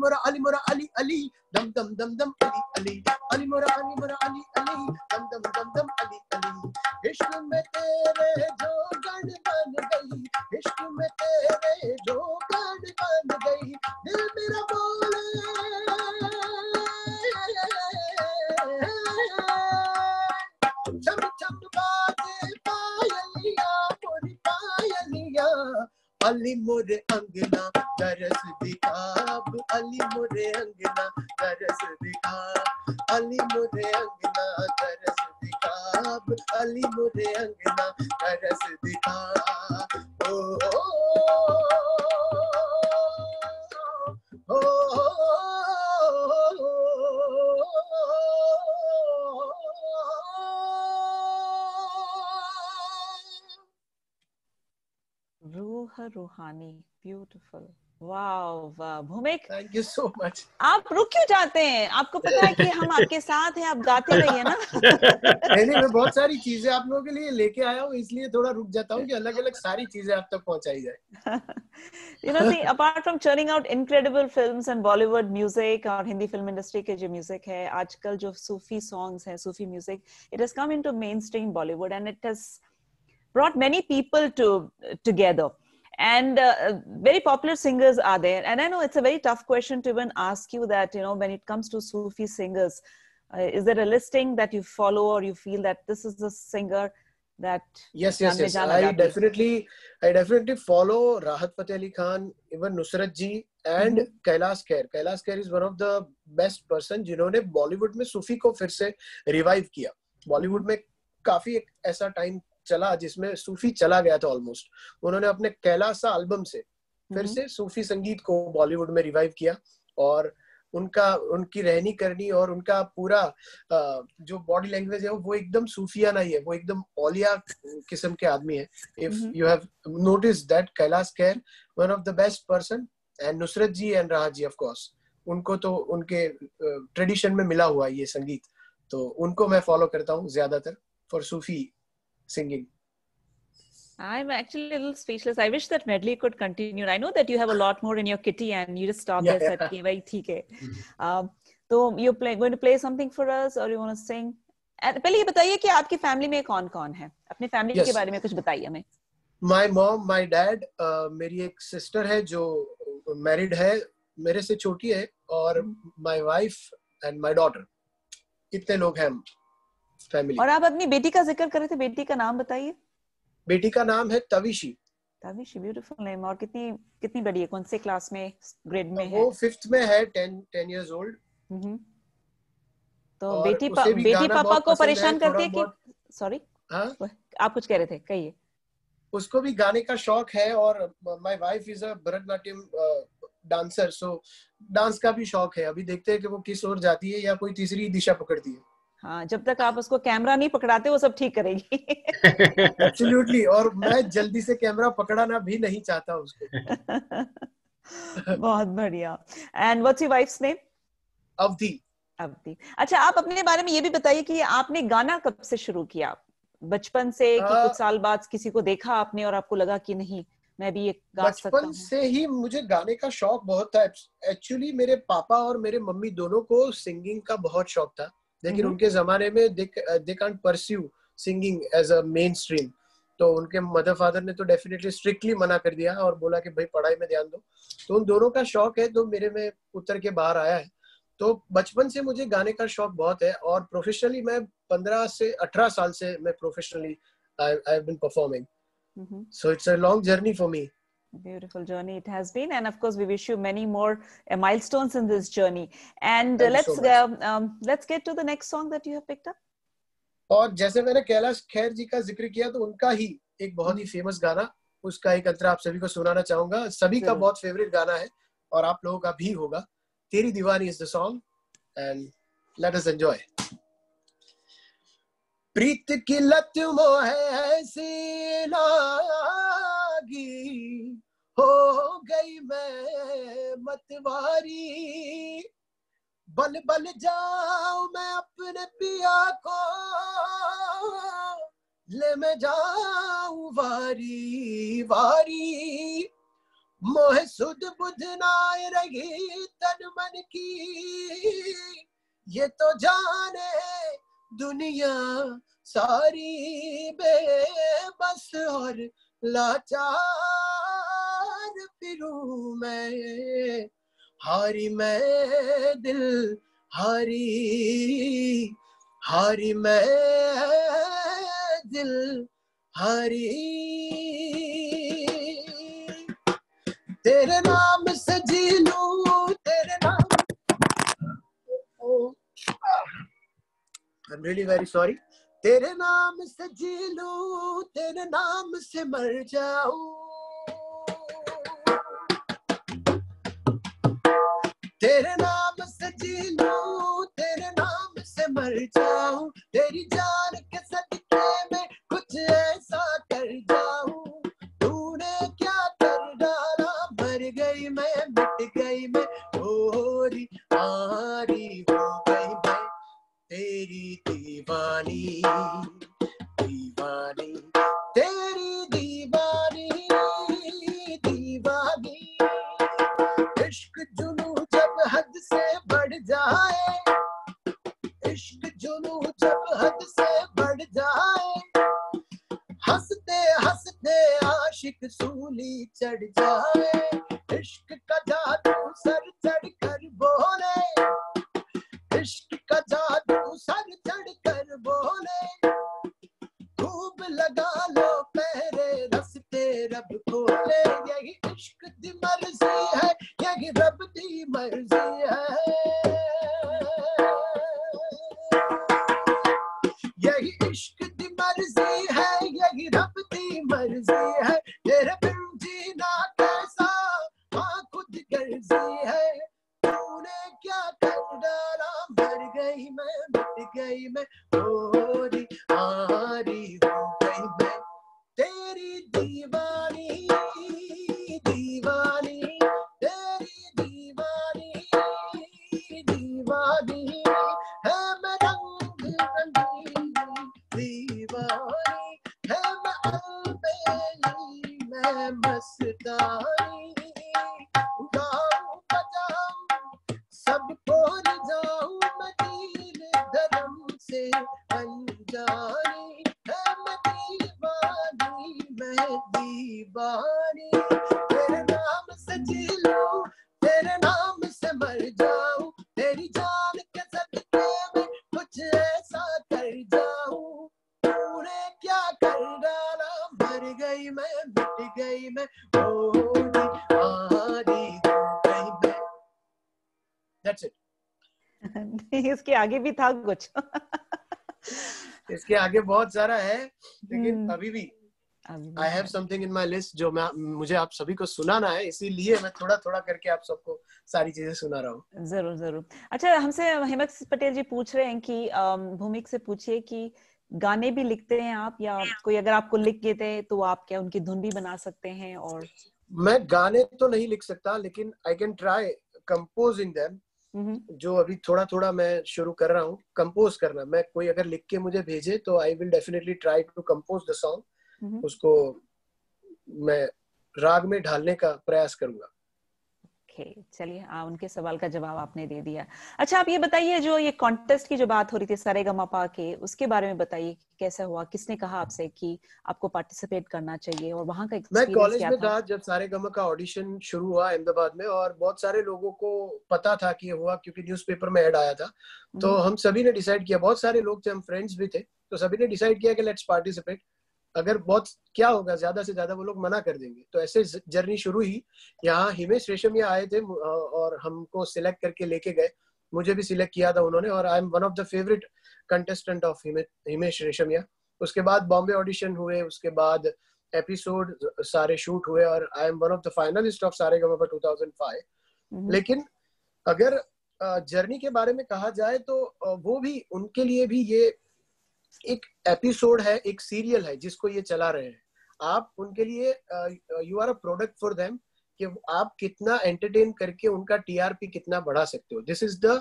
मोरा अली मोरा अली अली दम दम दम दम अली अली अली मोरा अली मोरा अली अली दम दम दम दम अली अली इश्क में तेरे जो गण बन गई, इश्क में तेरे जो गण बन गई, दिल मोरे अंगना तरस दिखाब अली मोरे अंगना तरस दिखा अली मोरे अंगना तरस दिखाब अली मोरे अंगना तरस दिखा ओ ओ, रूहानी ब्यूटीफुल भूमिक थैंक यू सो मच आप रुक क्यों जाते हैं? आपको पता है कि हम आपके साथ हैं आप गाते रहिए ना? नहीं नहीं मैं बहुत सारी चीज़ें आप लोगों के लिए लेके आया हूँ इसलिए थोड़ा रुक जाता हूँ कि अलग अलग सारी चीज़ें आप तक पहुंचाई जाए। You know see apart from churning out incredible films and bollywood music और हिंदी फ़िल्म इंडस्ट्री के जो म्यूज़िक है आजकल जो सूफी सॉन्ग्स है Sufi music it has come into mainstream bollywood and it has brought many people to together. and uh, very popular singers are there and i know it's a very tough question to even ask you that you know when it comes to sufi singers uh, is there a listing that you follow or you feel that this is the singer that yes yes yes i definitely i definitely follow rahat fateh ali khan even nusrat ji and mm-hmm. kailash khair kailash khair is one of the best person जिन्होंने बॉलीवुड में सूफी को फिर से रिवाइव किया बॉलीवुड में काफी एक ऐसा टाइम चला जिसमें सूफी चला गया था ऑलमोस्ट उन्होंने अपने कैलासा एल्बम से फिर से सूफी संगीत को बॉलीवुड में रिवाइव किया और उनका उनकी रहनी करनी और उनका पूरा जो बॉडी लैंग्वेज है वो एकदम सूफियाना ही है वो एकदम ओलिया किस्म के आदमी है। If you have notice that Kailash Kher one of the best person and Nusrat ji and Rahat ji of course उनको तो उनके ट्रेडिशन में मिला हुआ ये संगीत। तो उनको मैं फॉलो करता हूँ ज़्यादातर for Sufi singing I'm actually a little speechless. I wish that medley could continue. I know that you have a lot more in your kitty and you just stop yeah, this at very um, so you're play, going to play something for us or you want to sing? पहले ये बताइए कि आपकी फैमिली में कौन कौन है अपने फैमिली yes. के बारे में कुछ बताइए हमें माय मॉम माय डैड मेरी एक सिस्टर है जो मैरिड है मेरे से छोटी है और my wife and my daughter इतने लोग हैं फैमिली और आप अपनी बेटी का ज़िक्र कर रहे थे बेटी का नाम बताइए। बेटी का नाम है तविशी। तविशी ब्यूटीफुल नेम और कितनी कितनी बड़ी है? कौन से क्लास में ग्रेड में है? वो फिफ्थ में है 10 10 इयर्स ओल्ड तो बेटी पा, बेटी पापा को परेशान करती है कि सॉरी हाँ? आप कुछ कह रहे थे कहिए। उसको भी गाने का शौक है और my wife is a Bharatanatyam dancer so dance का भी शौक है। अभी देखते हैं कि वो किस ओर जाती है या कोई तीसरी दिशा पकड़ती है। हाँ जब तक आप उसको कैमरा नहीं पकड़ाते वो सब ठीक करेगी। एब्सोल्युटली और मैं जल्दी से कैमरा पकड़ाना भी नहीं चाहता उसको। बहुत बढ़िया। And what's your wife's name Avadhi. Avadhi. अच्छा आप अपने बारे में ये भी बताइए कि आपने गाना कब से शुरू किया? बचपन से कि कुछ साल बाद किसी को देखा आपने और आपको लगा कि नहीं मैं भी ये गा सकता बचपन से ही मुझे गाने का शौक बहुत था। एक्चुअली मेरे पापा और मेरे मम्मी दोनों को सिंगिंग का बहुत शौक था। लेकिन mm-hmm. उनके जमाने में they can't pursue singing as a mainstream तो उनके मदर फादर ने तो डेफिनेटली स्ट्रिक्टली मना कर दिया और बोला कि भाई पढ़ाई में ध्यान दो। तो उन दोनों का शौक है तो मेरे में उतर के बाहर आया है। तो बचपन से मुझे गाने का शौक बहुत है और प्रोफेशनली मैं पंद्रह से अठारह साल से मैं professionally I have been performing so it's a long journey for me beautiful journey it has been and of course we wish you many more uh, milestones in this journey and uh, let's so uh, um, let's get to the next song that you have picked up और जैसे मैंने कैलाश खैर जी का ज़िक्र किया तो उनका ही एक बहुत ही फ़ेमस गाना उसका एक अंतरा आप सभी को सुनाना चाहूँगा सभी का बहुत फेवरेट गाना है और आप लोगों का भी होगा तेरी दीवानी is the song and let us enjoy प्रीत की लत मोह ऐसी लागी हो गई मैं मतवारी। बल बल जाऊँ मैं अपने पिया को। ले मैं जाऊँ वारी वारी। मोह सुध बुध नाय रही तन मन की। ये तो जाने दुनिया सारी बेबस और लाचार फिरूं मैं, हारी मैं दिल, हारी हारी मैं दिल, हारी तेरे नाम से जी लू, तेरे नाम I'm really very sorry. तेरे नाम से जी लू, तेरे नाम से मर जाऊ। तेरे नाम से जी लूँ, तेरे नाम से मर जाऊँ। तेरी जान के सदके में कुछ ऐसा कर जाऊँ। तूने क्या कर डाला? मर गई मैं, मिट गई मैं। होरी हारी हो गई मैं, तेरी दीवानी दीवानी, तेरी दीवानी दीवानी। इश्क जुनू जब हद से बढ़ जाए, इश्क जुनू जब हद से बढ़ जाए, हँसते हँसते आशिक सूली चढ़ जाए। इश्क का जादू सर चढ़ कर बोले, इश्क रब खोले यही इश्क दी मर्ज़ी है, यही रब दी मर्ज़ी है। यही इश्क दी मर्ज़ी है, यही रब दी मर्ज़ी है। That's it. इसके आगे भी था कुछ इसके आगे बहुत सारा है लेकिन हम्म। अभी भी आई हैव है। समथिंग इन माय लिस्ट जो मैं मुझे आप सभी को सुनाना है इसीलिए मैं थोड़ा थोड़ा करके आप सबको सारी चीज़ें सुना रहा हूँ ज़रूर ज़रूर अच्छा हमसे हेमंत पटेल जी पूछ रहे हैं कि भूमिक से पूछिए कि गाने भी लिखते हैं आप या कोई अगर आपको लिख के दे तो आप क्या उनकी धुन भी बना सकते हैं और मैं गाने तो नहीं लिख सकता लेकिन I can try composing them जो अभी थोड़ा थोड़ा मैं शुरू कर रहा हूँ कंपोज करना। मैं कोई अगर लिख के मुझे भेजे तो I will definitely try to compose the song उसको मैं राग में ढालने का प्रयास करूँगा। ओके चलिए आ, उनके सवाल का जवाब आपने दे दिया। अच्छा आप ये बताइए जो ये कॉन्टेस्ट की जो बात हो रही थी सारे गमापा के उसके बारे में बताइए कैसा हुआ? किसने कहा आपसे कि आपको पार्टिसिपेट करना चाहिए? और वहाँ का मैं कॉलेज में था? था जब सारे गमा का ऑडिशन शुरू हुआ अहमदाबाद में और बहुत सारे लोगों को पता था कि ये हुआ क्योंकि न्यूज़पेपर में ऐड आया था। तो हम्म, हम सभी ने डिसाइड किया बहुत सारे लोग थे हम फ्रेंड्स भी थे तो सभी ने डिसाइड किया कि लेट्स पार्टिसिपेट अगर बहुत क्या होगा ज़्यादा से ज़्यादा वो लोग मना कर देंगे। तो ऐसे जर्नी शुरू ही यहाँ हिमेश रेशमिया आए थे और हमको सिलेक्ट करके लेके गए। मुझे भी सिलेक्ट किया था उन्होंने और I am one of the favourite contestant of Himesh Reshammiya उसके बाद बॉम्बे ऑडिशन हुए उसके बाद एपिसोड सारे शूट हुए और I am one of the finalist of Sa Re Ga Ma 2005 हम्म, लेकिन अगर जर्नी के बारे में कहा जाए तो वो भी उनके लिए भी ये एक एपिसोड है एक सीरियल है जिसको ये चला रहे हैं। आप उनके लिए you are a product for them कि आप कितना एंटरटेन करके उनका टीआरपी कितना बढ़ा सकते हो। This is the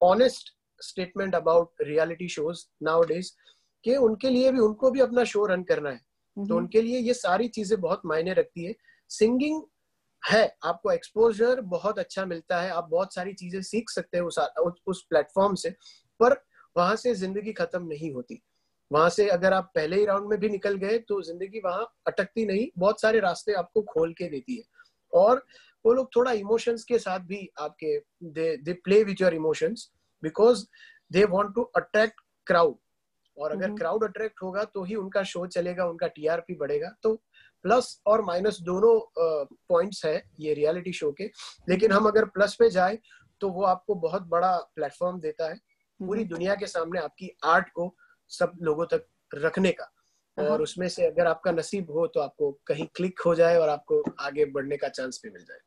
honest statement about reality shows nowadays कि उनके लिए भी उनको भी अपना शो रन करना है। तो हम्म, उनके लिए ये सारी चीज़ें बहुत मायने रखती है। सिंगिंग है आपको एक्सपोजर बहुत अच्छा मिलता है आप बहुत सारी चीज़ें सीख सकते हैं उस उस प्लेटफॉर्म से। पर वहाँ से ज़िंदगी खत्म नहीं होती। वहाँ से अगर आप पहले ही राउंड में भी निकल गए तो ज़िंदगी वहाँ अटकती नहीं बहुत सारे रास्ते आपको खोल के देती है। और वो लोग थोड़ा इमोशंस के साथ भी आपके they they play with your emotions because they want to attract crowd और अगर हम्म। क्राउड अट्रैक्ट होगा तो ही उनका शो चलेगा उनका टीआरपी बढ़ेगा। तो प्लस और माइनस दोनों पॉइंट्स है ये रियलिटी शो के। लेकिन हम अगर प्लस पे जाए तो वो आपको बहुत बड़ा प्लेटफॉर्म देता है। पूरी हम्म, दुनिया के सामने आपकी आर्ट को सब लोगों तक रखने का। हाँ। और उसमें से अगर आपका नसीब हो तो आपको कहीं क्लिक हो जाए और आपको आगे बढ़ने का चांस भी मिल जाए।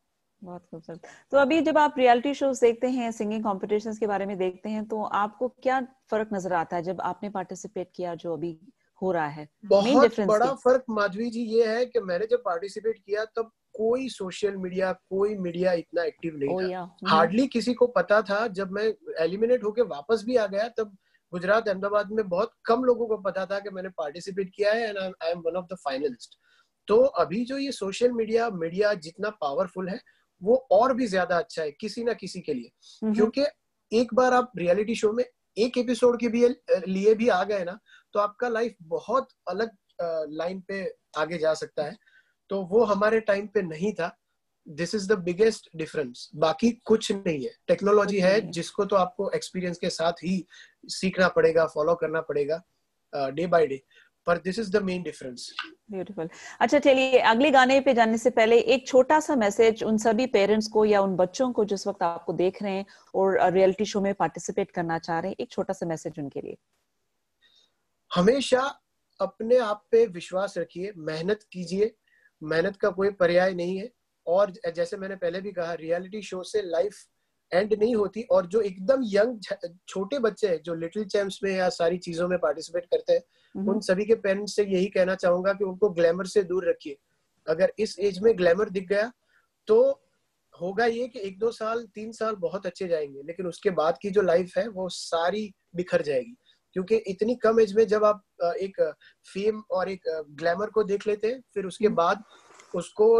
बहुत खूबसूरत। तो अभी जब आप रियलिटी शोज़ देखते हैं सिंगिंग कॉम्पिटिशन्स के बारे में देखते हैं तो आपको क्या फ़र्क नज़र आता है जब आपने पार्टिसिपेट किया जो अभी हो रहा है? बहुत बड़ा फ़र्क माधवी जी ये है कि मैंने जब पार्टिसिपेट किया तब कोई सोशल मीडिया कोई मीडिया इतना एक्टिव नहीं ओ था। हार्डली किसी को पता था जब मैं एलिमिनेट होके वापस भी आ गया तब गुजरात अहमदाबाद में बहुत कम लोगों को पता था कि मैंने पार्टिसिपेट किया है and I am one of the finalist तो अभी जो ये सोशल मीडिया मीडिया जितना पावरफुल है वो और भी ज़्यादा अच्छा है किसी ना किसी के लिए। क्योंकि एक बार आप रियलिटी शो में एक एपिसोड के भी लिए भी आ गए ना तो आपका लाइफ बहुत अलग लाइन पे आगे जा सकता है। तो वो हमारे टाइम पे नहीं था। This is the biggest difference बाकी कुछ नहीं है। टेक्नोलॉजी है जिसको तो आपको एक्सपीरियंस के साथ ही सीखना पड़ेगा फॉलो करना पड़ेगा डे बाय डे पर this is the main difference beautiful अच्छा चलिए अगले गाने पे जाने से पहले एक छोटा सा मैसेज उन सभी पेरेंट्स को या उन बच्चों को जिस वक्त आपको देख रहे हैं और रियलिटी शो में पार्टिसिपेट करना चाह रहे हैं एक छोटा सा मैसेज उनके लिए। हमेशा अपने आप पे विश्वास रखिए मेहनत कीजिए मेहनत का कोई पर्याय नहीं है। और जैसे मैंने पहले भी कहा रियलिटी शो से लाइफ एंड नहीं होती और जो एकदम यंग छोटे बच्चे हैं जो लिटिल चैम्प्स में या सारी चीज़ों में पार्टिसिपेट करते हैं हम्म। उन सभी के पेरेंट्स से यही कहना चाहूँगा कि उनको ग्लैमर से दूर रखिए। अगर इस एज में ग्लैमर दिख गया तो होगा ये कि एक दो साल तीन साल बहुत अच्छे जाएँगे लेकिन उसके बाद की जो लाइफ है वो सारी बिखर जाएगी। क्योंकि इतनी कम एज में जब आप एक फेम और एक ग्लैमर को देख लेते हैं फिर उसके हम्म। बाद उसको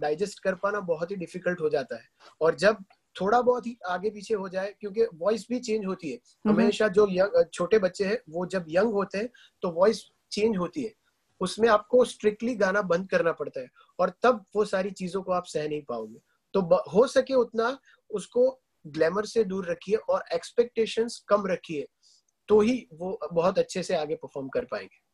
डाइजेस्ट कर पाना बहुत ही डिफ़िकल्ट हो जाता है। और जब थोड़ा बहुत ही आगे पीछे हो जाए क्योंकि वॉइस भी चेंज होती है। हम्म। हमेशा जो छोटे बच्चे हैं वो जब यंग होते हैं तो वॉइस चेंज होती है। उसमें आपको स्ट्रिक्टली गाना बंद करना पड़ता है और तब वो सारी चीज़ों को आप सह नहीं पाओगे। तो हो सके उतना उसको ग्लैमर से दूर रखिए और एक्सपेक्टेशंस कम रखिए। तो ही वो बहुत अच्छे से आगे परफॉर्म कर पाएँगे।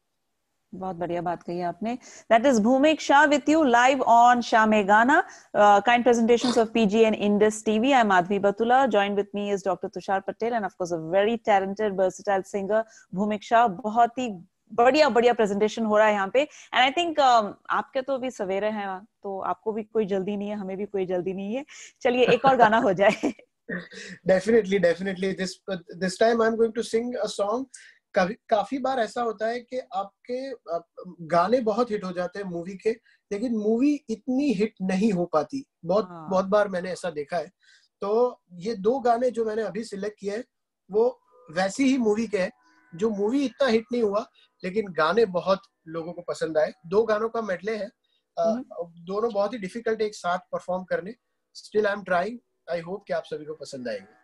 बहुत बढ़िया बात कही आपने। That is Bhumik Shah with you live on Shah में गाना kind presentations of PG and Indus TV I am Madhavi Batula join with me is doctor Tushar Patel and of course a very talented versatile singer Bhumik Shah बहुत ही बढ़िया बढ़िया प्रेजेंटेशन हो रहा है यहाँ पे। एंड आई थिंक आपके तो अभी सवेरे हैं तो आपको भी कोई जल्दी नहीं है हमें भी कोई जल्दी नहीं है। चलिए एक और गाना हो जाए। definitely definitely. This this time i'm going to sing a song. काफ़ी काफ़ी बार ऐसा होता है कि आपके गाने बहुत हिट हो जाते हैं मूवी के लेकिन मूवी इतनी हिट नहीं हो पाती। बहुत हाँ. बहुत बार मैंने ऐसा देखा है। तो ये दो गाने जो मैंने अभी सिलेक्ट किए हैं वो वैसी ही मूवी के हैं जो मूवी इतना हिट नहीं हुआ लेकिन गाने बहुत लोगों को पसंद आए। दो गानों का मेडले है। हम्म। दोनों बहुत ही डिफ़िकल्ट एक साथ परफॉर्म करने। Still I am trying I hope कि आप सभी को पसंद आएँगे।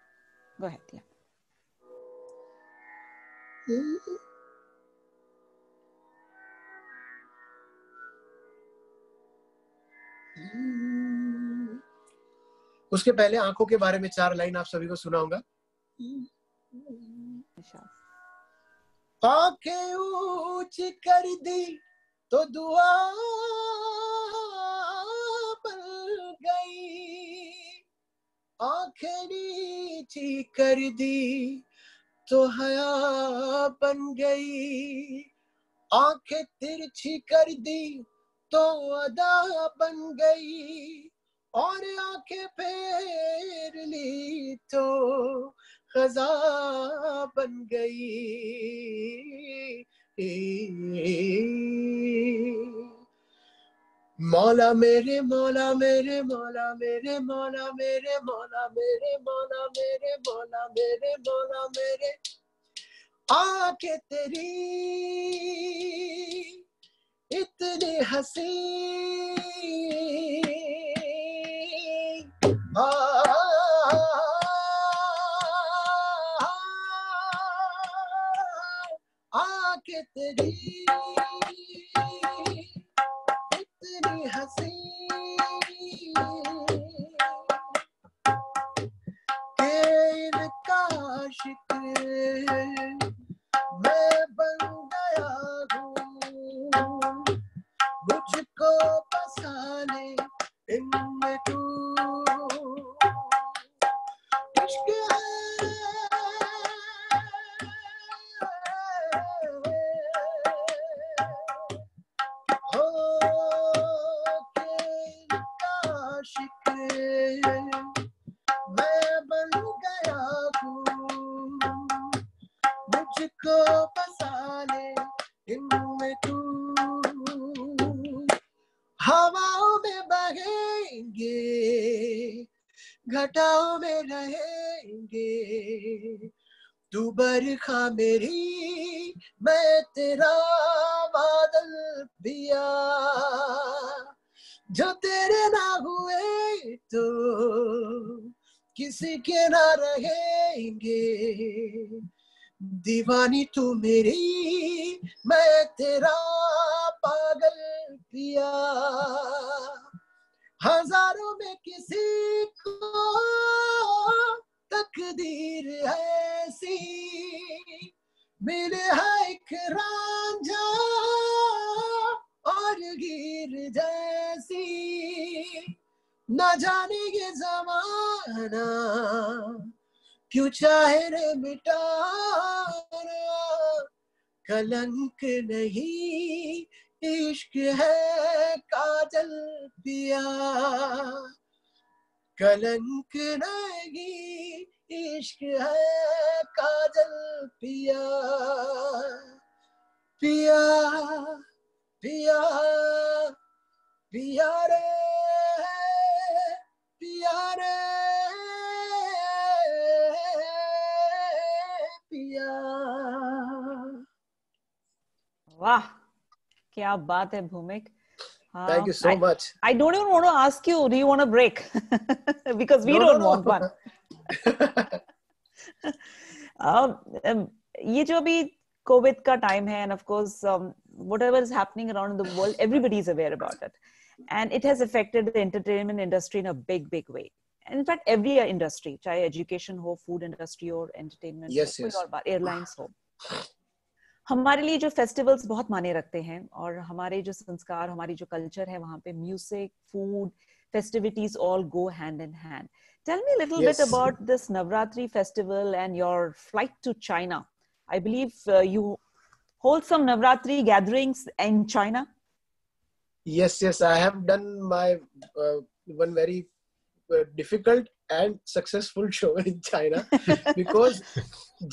उसके पहले आँखों के बारे में चार लाइन आप सभी को सुनाऊँगा। आँखें ऊँची कर दी तो दुआ आँखें नीची कर दी तो हया बन गई। आँखें तिरछी कर दी तो अदा बन गई। और आँखें फेर ली तो खजा बन गई। मौला मेरे मौला मेरे मौला मेरे मौला मेरे मौला मेरे मौला मेरे मौला मेरे मौला मेरे आके तेरी इतनी हसी आके तेरी इतनी हसी के इनका शिक मैं बन गया हूँ मुझको बसाने इनमें तू इश्क मेरी, मैं तेरा बादल पिया। जो तेरे ना हुए तो किसी के ना रहेंगे। दीवानी तू मेरी, मैं तेरा पागल पिया। हज़ारों में किसी को तकदीर मिले है एक रांझा और गिर जैसी। न जाने ये जमाना, क्यों चाहे रे मिटाना। कलंक नहीं, इश्क है काजल पिया। कलंक नहीं, इश्क है काजल पिया पिया पिया पिया रे पिया रे पिया वाह क्या बात है भूमिक Thank you so I, much. I don't even want to ask you, do you want a break? because we No, don't no, want no. one. Um, um, ये जो अभी कोविड का टाइम है and of course whatever is happening around the world everybody is aware about it and it has affected the entertainment industry in a big big way in fact every industry चाहे education हो food industry or entertainment Yes, हो, yes. और airlines हो हमारे लिए जो फेस्टिवल्स बहुत माने रखते हैं और हमारे जो संस्कार हमारी जो कल्चर है वहाँ पे music food festivities all go hand in hand. Tell me a little bit Yes. about this Navratri festival and your flight to China. I believe uh, you hold some Navratri gatherings in China. Yes, yes, I have done my uh, one very uh, difficult and successful show in China because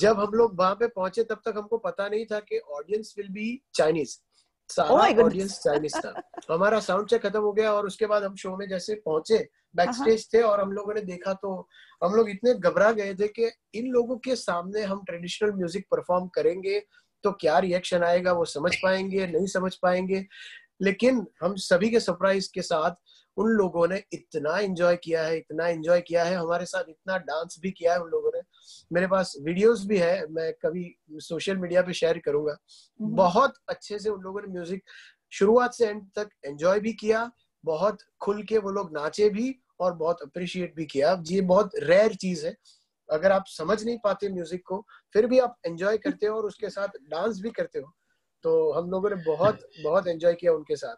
जब हम लोग वहां पे पहुंचे तब तक हमको पता नहीं था कि audience will be Chinese Oh सारा. ऑडियंस चाइनीज़ था हमारा साउंड चेक खत्म हो गया और उसके बाद हम शो में जैसे पहुँचे बैक Uh-huh. स्टेज थे और हम लोगों ने देखा तो हम लोग इतने घबरा गए थे कि इन लोगों के सामने हम ट्रेडिशनल म्यूज़िक परफॉर्म करेंगे तो क्या रिएक्शन आएगा वो समझ पाएँगे नहीं समझ पाएँगे लेकिन हम सभी के सरप्राइज़ के साथ उन लोगों ने इतना एंजॉय किया है इतना एंजॉय किया है हमारे साथ इतना डांस भी किया है उन लोगों ने मेरे पास वीडियोस भी है मैं कभी सोशल मीडिया पे शेयर करूँगा। Mhm. बहुत अच्छे से उन लोगों ने म्यूज़िक शुरुआत से एंड तक एंजॉय भी किया बहुत खुल के वो लोग नाचे भी और बहुत अप्रिशिएट भी किया। ये बहुत रेयर चीज़ है। अगर आप समझ नहीं पाते म्यूज़िक को फिर भी आप एंजॉय करते हो और उसके साथ डांस भी करते हो। तो हम लोगों ने बहुत बहुत एंजॉय किया उनके साथ।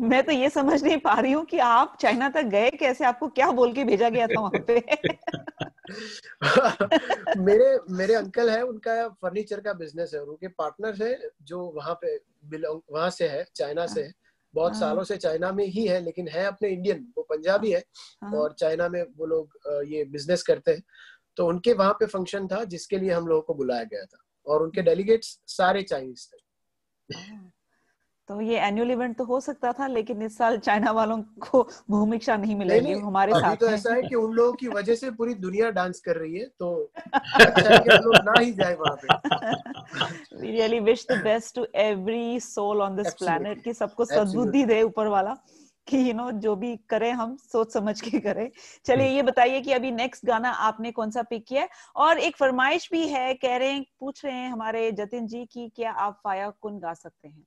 मैं तो ये समझ नहीं पा रही हूँ कि आप चाइना तक गए कैसे आपको क्या बोल के भेजा गया था वहाँ पे? मेरे मेरे अंकल है उनका फर्नीचर का बिज़नेस है और उनके पार्टनर है जो वहाँ पे बिलोंग वहाँ से है चाइना से है। बहुत हाँ। सालों से चाइना में ही है लेकिन है अपने इंडियन वो पंजाबी है हाँ। और चाइना में वो लोग ये बिज़नेस करते हैं। तो उनके वहाँ पे फ़ंक्शन था जिसके लिए हम लोगों को बुलाया गया था और उनके डेलीगेट्स सारे चाइनीज़ थे। तो ये एनुअल इवेंट तो हो सकता था लेकिन इस साल चाइना वालों को भूमिका नहीं मिलेगी हमारे अभी साथ तो ऐसा है कि उन लोगों की वजह से पूरी दुनिया डांस कर रही है तो अच्छा है कि हम लोग ना ही जाए वहाँ पे। We really wish the best to every soul on this Absolutely. कि सबको. सद्बुद्धि दे ऊपर वाला कि यू you नो know, जो भी करें हम सोच समझ के करें। चलिए ये बताइए कि अभी नेक्स्ट गाना आपने कौन सा पिक किया है? और एक फरमाइश भी है कह रहे हैं पूछ रहे हैं हमारे जतिन जी की क्या आप फाया कुन गा सकते हैं?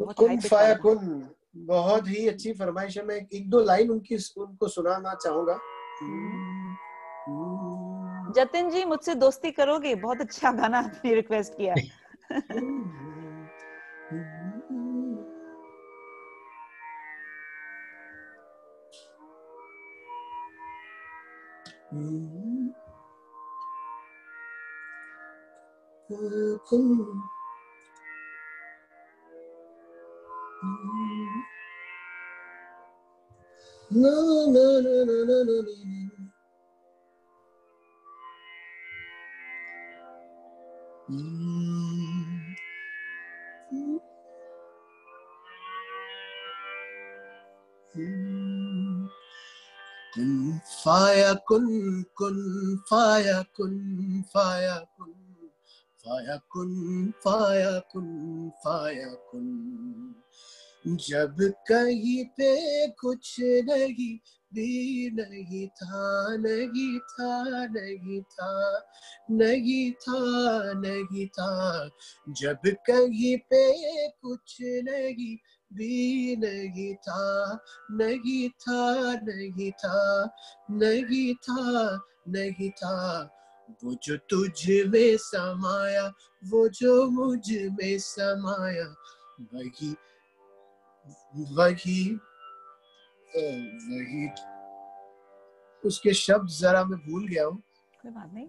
कुन फाया कुन बहुत ही अच्छी फरमाइश है। मैं एक दो लाइन उनकी उनको सुनाना चाहूँगा। जतिन जी मुझसे दोस्ती करोगे? बहुत अच्छा गाना आपने रिक्वेस्ट किया। कुन No, no, no, no, no, no, no. Mm. Mm. Kun fire kun kun fire kun fire kun kun fire kun जब कहीं पे कुछ नहीं, भी नहीं था नहीं था नहीं था नहीं था नहीं था। जब कहीं पे कुछ नहीं, भी नहीं था नहीं था नहीं था नहीं था नहीं था। वो जो तुझ में समाया वो जो मुझमें समाया वही वही वही। उसके शब्द जरा मैं भूल गया हूँ।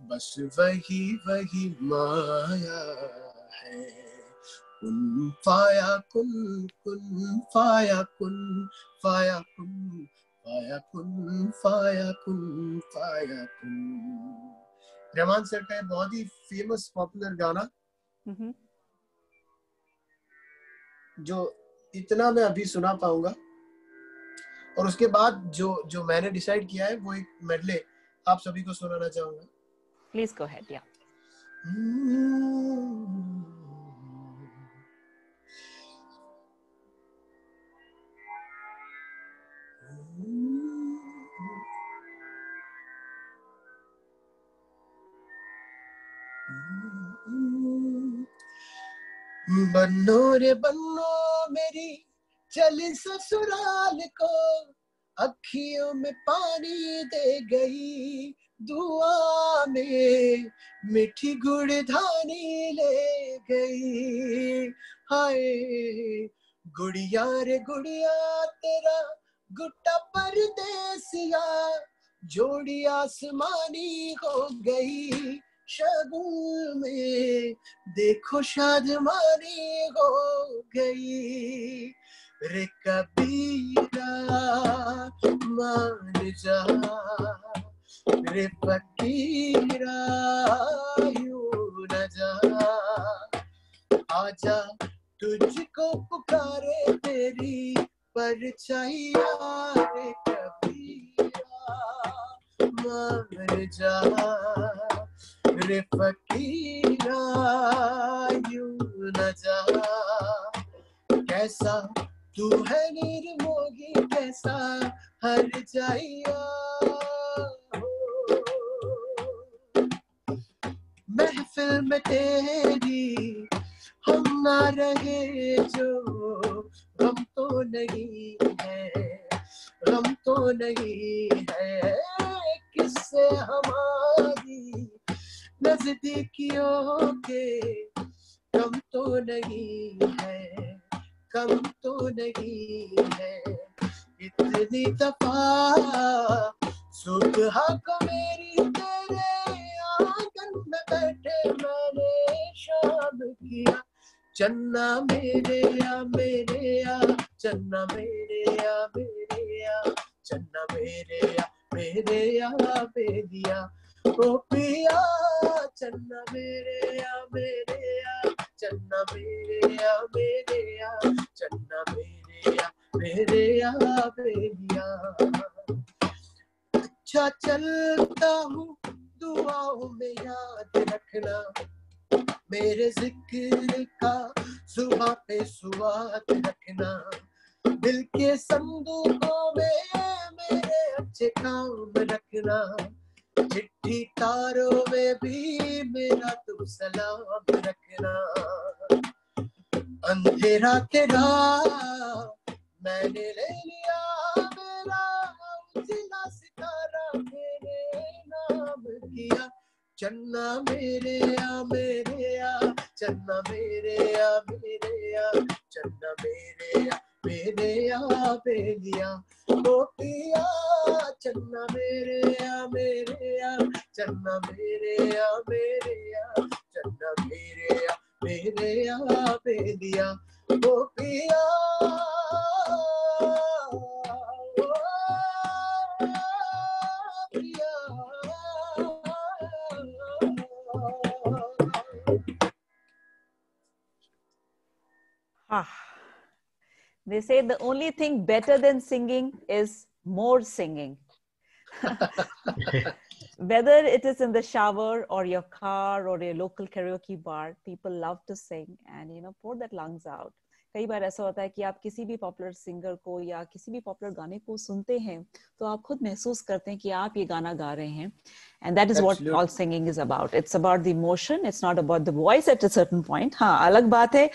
बस वही वही माया है। कुन फाया कुन कुन फाया कुन फाया कुन फाया कुन फाया कुन फाया कुन। रहमान सर का बहुत ही फ़ेमस पॉपुलर गाना। हम्म। जो इतना मैं अभी सुना पाऊँगा। और उसके बाद जो जो मैंने डिसाइड किया है वो एक मेडले आप सभी को सुनाना चाहूँगा। प्लीज़ गो हेड या बन्नो रे बन्नो मेरी चली ससुराल को, अखियों में पानी दे गई दुआ में, मीठी गुड़ धानी ले गई। हाय, गुड़िया रे गुड़िया, तेरा गुट्टा परदेसिया, जोड़ी आसमानी हो गई। शगुन में देखो शादमानी हो गई। रे कबीरा, मान जा। रे फकीरा, यूँ न जा। आजा तुझको पुकारे तेरी परछाइया। रे कबीरा, मान जा। रे फकीरा न कैसा तू है निर्मोगी कैसा हर जाइया। महफिल में तेरी हम ना रहे जो, गम तो नहीं है, गम तो नहीं है किससे हमारी। नजदीकियों के, कम तो नहीं है, कम तो नहीं है। इतनी दफ़ा सुबह को मेरी तेरे आँगन में बैठे मैंने शाम किया। चन्ना मेरे या मेरे या चन्ना मेरे या मेरे या चन्ना मेरे या मेरे या बेलिया। ओ पिया, चन्ना मेरे या मेरे या चन्ना मेरे या मेरे या चन्ना मेरे या मेरे या बेलिया अच्छा चलता हूँ, दुआओं में याद रखना। मेरे ज़िक्र का सुबह पे सुवाद रखना। दिल के संदूकों में मेरे अच्छे काम रखना। चिट्ठी तारों में भी मेरा तुम सलाम रखना। अंधेरा तेरा, मैंने ले लिया मेरा उजला सितारा, मेरे नाम किया। चन्ना मेरे या मेरे या चन्ना मेरे या मेरे या चन्ना मेरे या मेरे या बेलिया ओ पिया चन्ना मेरे या मेरे या चन्ना मेरे या मेरे या चन्ना मेरे या मेरे या बेलिया ओ पिया Ah. They say the only thing better than singing is more singing. Whether it is in the shower or your car or your local karaoke bar, people love to sing and you know pour that lungs out. कई बार ऐसा होता है कि आप किसी भी पॉपुलर सिंगर को या किसी भी पॉपुलर गाने को सुनते हैं तो आप खुद महसूस करते हैं कि आप ये गाना गा रहे हैं and that is what all singing is about it's about the emotion it's not about the voice at a certain point हाँ अलग बात है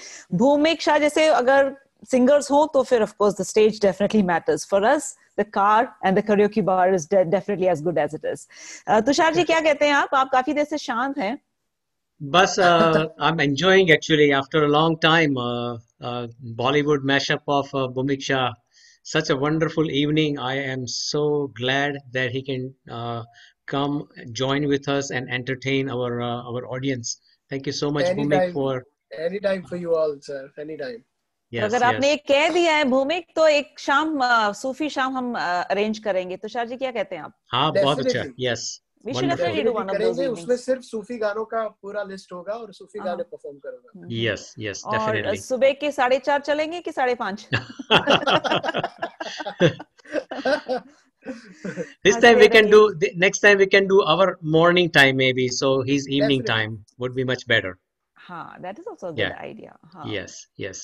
भूमिक शाह जैसे अगर singers ho to fir of course the stage definitely matters for us the car and the karaoke bar is de- definitely as good as it is uh, Tushar ji क्या कहते हैं आप आप काफी देर से शांत हैं बस uh, I'm enjoying actually after a long time uh, uh, Bollywood mashup of uh, Bhumik Shah. Such a wonderful evening. I am so glad that he can uh, come join with us and entertain our uh, our audience. Thank you so much, Bhumik, Anytime. for Anytime for you all, sir. Anytime. yes, अगर yes. आपने ये कह दिया है भूमिक तो एक शाम सूफी शाम हम अरेंज करेंगे। तो शाह जी क्या कहते हैं आप? हाँ बहुत अच्छा। यस हाँ। हम्म। सुबह के साढ़े चार चलेंगे कि साढ़े पाँच? This time we can do next time we can do our morning time मे हाँ that is also good. Idea हाँ। Yes yes.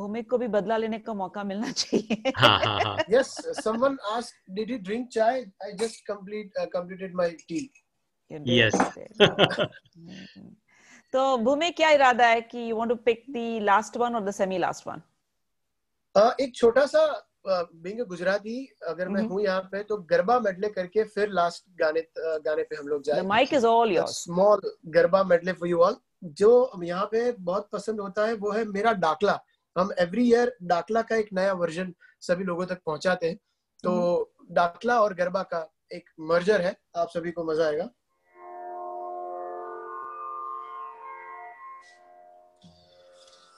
भूमिक को भी बदला लेने का मौका मिलना चाहिए। ha ha ha yes someone asked did you drink chai? I just complete uh, completed my tea. You did, yes. you did. हम्म। तो भूमिक क्या इरादा है कि you want to pick the last one और the semi last one uh, एक छोटा सा बीइंग गुजराती अगर मैं Mhm. हूँ यहाँ पे तो गरबा मेडले करके फिर लास्ट गाने uh, गाने पे हम लोग द जाए। Mic is all yours small garba medley for you all जो यहाँ पे बहुत पसंद होता है वो है मेरा डाकला। हम एवरी ईयर डाकला का एक नया वर्जन सभी लोगों तक पहुंचाते हैं। तो डाकला और गरबा का एक मर्जर है। आप सभी को मज़ा आएगा।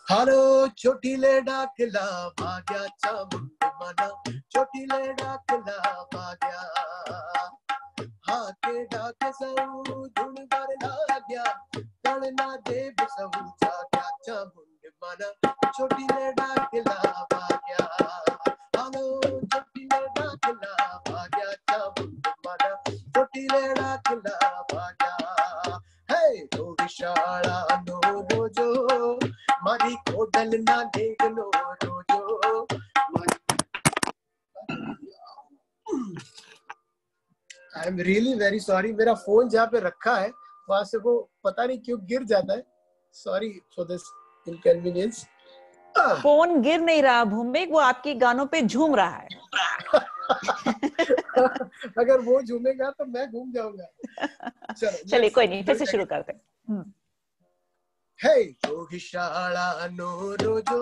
हालो चोटीले डाकला भाग्या चामुंड मना चोटीले डाकला भाग्या। हाके डाक सऊ धुन बर लाग्या डालना दे बिसहूचा क्या चामुंड माना छोटी ने डाकिलावा क्या हेलो छोटी ने डाकिलावा क्या चामुंड माना छोटी ने डाकिलावा क्या है तो विशाला नो बोजो मारी को डलना देख लो रोजो I am really very sorry मेरा फ़ोन जहाँ पे रखा है वहां से वो पता नहीं क्यों गिर जाता है sorry for this inconvenience phone गिर नहीं रहा भूमिक वो आपके गानों पे झूम रहा है अगर वो झूमेगा तो मैं घूम जाऊंगा चलो चलिए let's कोई नहीं फिर do से it शुरू again. करते हैं हम्म। હે યોગશાળાનો રોજો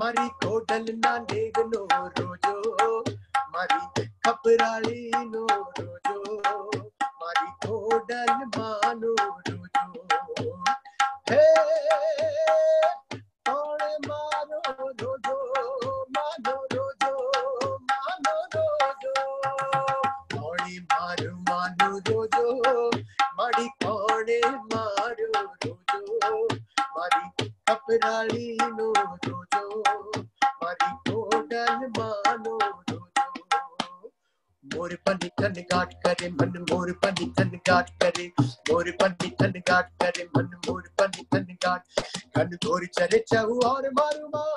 મારી કોડલના ડેગનો રોજો મારી કપરાળીનો રોજો મારી કોડલ માનો રોજો હે કોણ મારો રોજો માનો રોજો માનો રોજો કોણે મારું માનું રોજો મારી કોણે મારો રોજો મારી કપરાળીનો રોજો મારી કોડલ માનો मोर बनी थन गाट करे, मन मोर बनी थन गाट करे। मोर बनी थन गाट करे, मन मोर बनी थन गाट घन घोर चले चाहू और मारू मान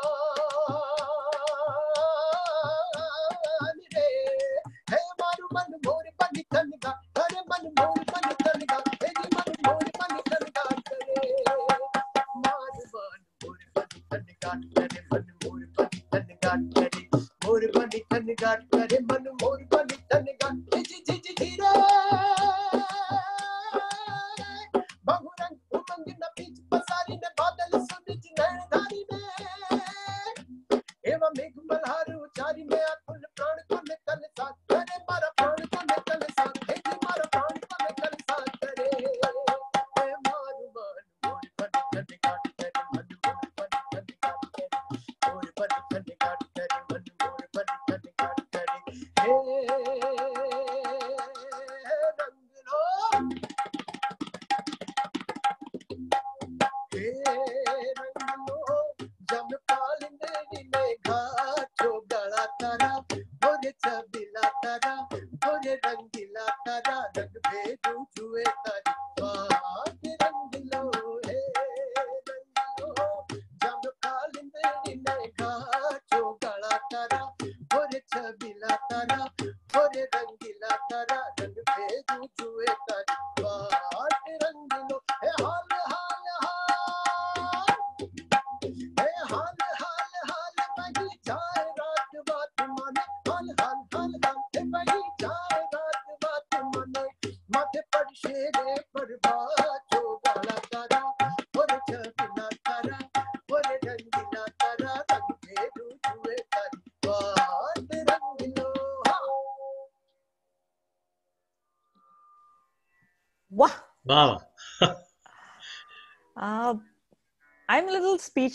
रे। हे मारू, मन मोर बनी थन गाट करे, मन मोर बनी थन गाट हे जी मन मोर बनी थन गाट करे। मारू, मन मोर बनी थन गाट करे, मन मोर बनी थन गाट करे। मोर बनी तन गाट करे मन मोर बनी थन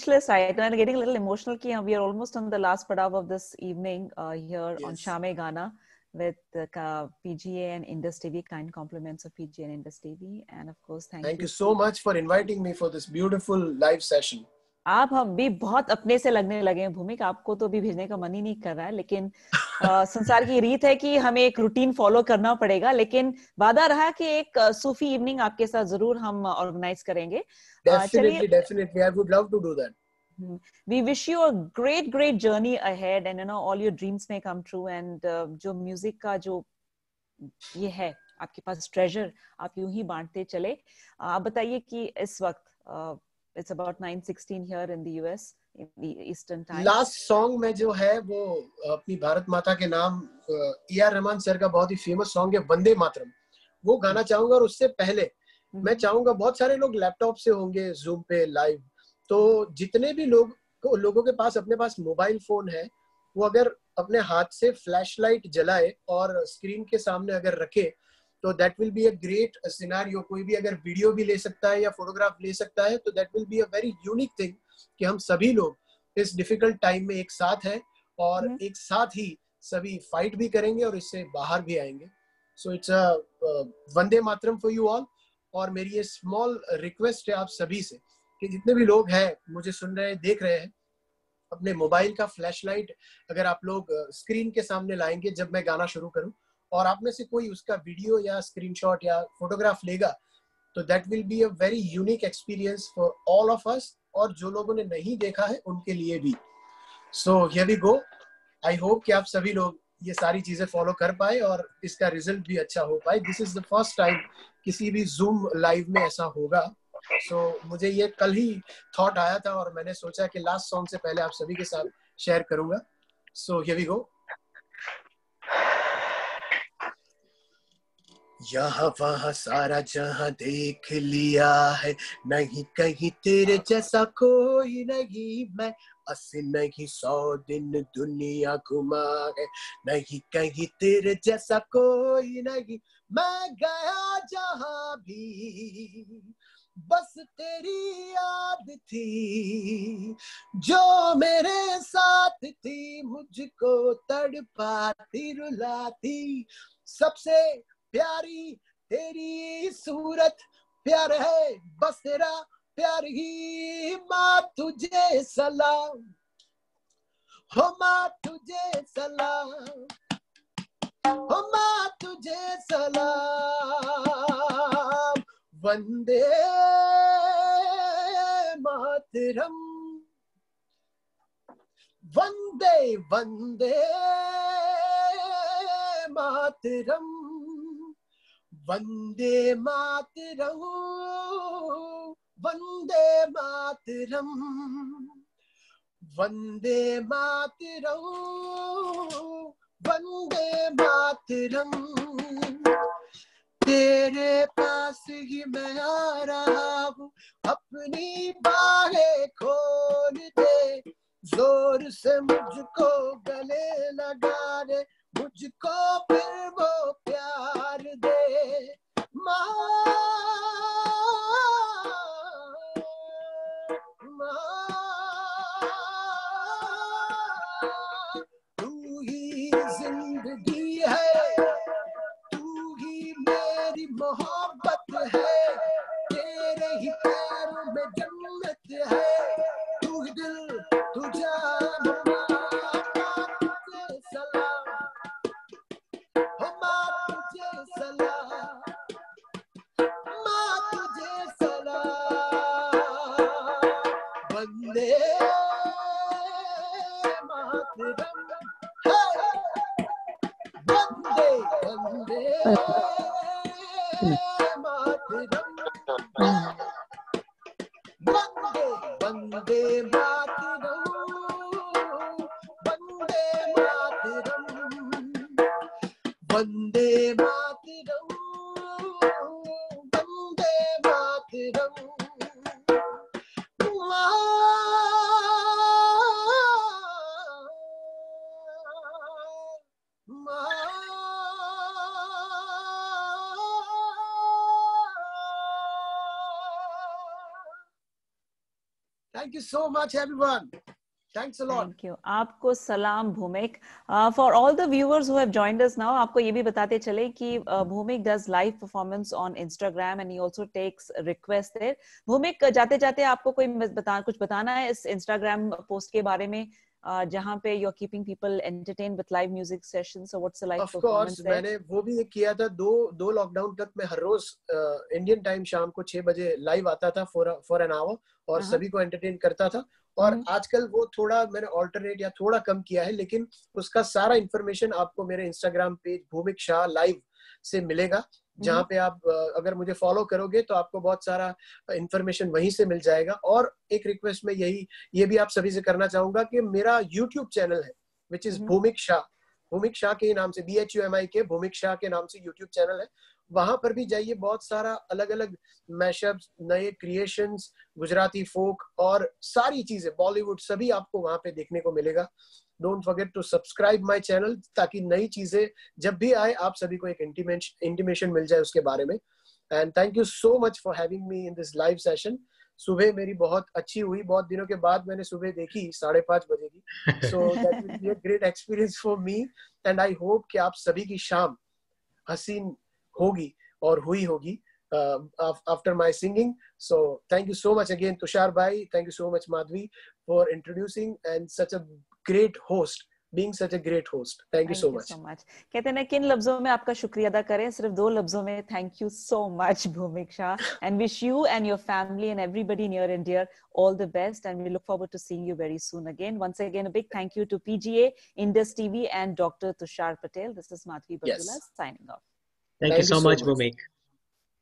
speechless right now and getting a little emotional. We are almost on the last part of this evening uh, here yes. on Shame Gana with uh, PGA and Indus TV, kind compliments of PGA and Indus TV. And of course, thank, thank you. you so much for inviting me for this beautiful live session. आप हम भी बहुत अपने से लगने लगे हैं भूमिक आपको तो भी भेजने का मन ही नहीं कर रहा है लेकिन आ, संसार की रीत है कि हमें एक रूटीन फॉलो करना पड़ेगा लेकिन वादा रहा कि एक सूफी इवनिंग आपके साथ ज़रूर हम ऑर्गेनाइज करेंगे definitely definitely I would love to do that we wish you a great great journey ahead and you know all your dreams may come true and uh, जो म्यूज़िक का जो ये है आपके पास ट्रेजर आप यूँ ही बांटते चले आप बताइए कि इस वक्त it's about 9:16 here in the US in the Eastern time. में जो है वो अपनी भारत माता के नाम ए आर रहमान सर का बहुत ही फ़ेमस सॉन्ग है वंदे मातरम वो गाना चाहूँगा और उससे पहले हम्म। मैं चाहूँगा बहुत सारे लोग लैपटॉप से होंगे जूम पे लाइव तो जितने भी लोग लोगों के पास अपने पास मोबाइल फ़ोन है वो अगर अपने हाथ से फ्लैश लाइट जलाए और स्क्रीन के सामने अगर रखे तो that will be a great scenario कोई भी अगर वीडियो भी ले सकता है या फोटोग्राफ ले सकता है तो that will be a very unique thing कि हम सभी लोग इस डिफ़िकल्ट टाइम में एक साथ हैं और mm-hmm. एक साथ ही सभी फाइट भी करेंगे और इससे बाहर भी आएँगे so it's a Vande Mataram for you all और मेरी ये स्मॉल रिक्वेस्ट है आप सभी से कि जितने भी लोग हैं, मुझे सुन रहे हैं, देख रहे हैं, अपने मोबाइल का फ्लैश लाइट अगर आप लोग स्क्रीन के सामने लाएँगे जब मैं गाना शुरू करूँ और आप में से कोई उसका वीडियो या स्क्रीनशॉट या फोटोग्राफ लेगा तो that will be a very unique experience for all of us और जो लोगों ने नहीं देखा है, उनके लिए भी। So here we go I hope कि आप सभी लोग ये सारी चीज़ें फॉलो कर पाए और इसका रिज़ल्ट भी अच्छा हो पाए। This is the first time किसी भी जूम लाइव में ऐसा होगा। सो so, मुझे ये कल ही थॉट आया था और मैंने सोचा कि लास्ट सॉन्ग से पहले आप सभी के साथ शेयर करूँगा। सो हियर वी गो यहाँ वहाँ सारा जहाँ देख लिया है नहीं कहीं तेरे जैसा कोई नहीं। मैं अस्सी नहीं सौ दिन दुनिया घुमा है नहीं कहीं तेरे जैसा कोई नहीं। मैं गया जहाँ भी। बस तेरी याद थी, जो मेरे साथ थी, मुझको तड़पाती रुलाती सबसे प्यारी तेरी सूरत, प्यार है बस तेरा, प्यार ही माँ तुझे सलाम। हो माँ तुझे सलाम, हो माँ तुझे सलाम। वंदे मातरम। वंदे वंदे मातरम। वंदे मातरम वंदे मातरम। वंदे मातरम वंदे मातरम। तेरे पास ही मैं आ रहा हूँ। अपनी बाहें खोल दे। ज़ोर से मुझको गले लगा दे। मुझको फिर वो प्यार दे। माँ Bande Monday, much, everyone. Thanks a lot. Thank you. आपको सलाम भूमिक. Uh, for all the viewers who have joined us now, आपको ये भी बताते चले कि uh, भूमिक does live performance on Instagram and he also takes requests there. भूमिक जाते जाते आपको कोई बता कुछ बताना है इस Instagram post के बारे में uh, जहाँ पे keeping people entertained with live music sessions. So what's the live of performance course, there? मैंने वो भी एक किया था दो दो लॉकडाउन तक मैं हर रोज इंडियन टाइम शाम को छह बजे लाइव आता था फॉर फॉर एन आवर और हाँ। सभी को एंटरटेन करता था और हम्म। आजकल वो थोड़ा मैंने ऑल्टरनेट या थोड़ा कम किया है लेकिन उसका सारा इंफॉर्मेशन आपको मेरे इंस्टाग्राम पेज भूमिक शाह लाइव से मिलेगा जहाँ हम्म। पे आप अगर मुझे फॉलो करोगे तो आपको बहुत सारा इंफॉर्मेशन वहीं से मिल जाएगा और एक रिक्वेस्ट में यही ये भी आप सभी से करना चाहूँगा कि मेरा यूट्यूब चैनल है विच इज़ हम्म। भूमिक शाह भूमिक शाह के नाम से B H U M I K Bhumik Shah के नाम से यूट्यूब चैनल है वहाँ पर भी जाइए बहुत सारा अलग अलग मैशअप्स नए क्रिएशंस गुजराती फोक और सारी चीज़ें बॉलीवुड सभी आपको वहाँ पे देखने को मिलेगा don't forget to subscribe my channel ताकि नई चीज़ें जब भी आए आप सभी को एक इंटीमेशन मिल जाए उसके बारे में। And thank you so much for having me in this live session सुबह मेरी बहुत अच्छी हुई। बहुत दिनों के बाद मैंने सुबह देखी साढ़े पाँच बजे की। So that great experience for me and I hope कि आप सभी की शाम हसीन होगी और हुई होगी after my singing so thank you so much again Tushar भाई। Thank you so much Madhavi for introducing and such a Great host being such a great host thank you so much so much कहते हैं ना किन लफ्जों में आपका शुक्रिया अदा करें सिर्फ दो लफ्जों में thank you so much Bhumik Shah and wish you and your family and everybody near in dear all the best and we look forward to seeing you very soon again once again a big thank you to pga indus tv and dr tushar patel this is madhvi Yes. Batula signing off Thank, Thank you you so so much, much. Bhumik.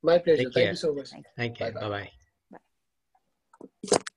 my pleasure Take thank care. you so much Thank you. Thank you. Bye-bye. Bye bye.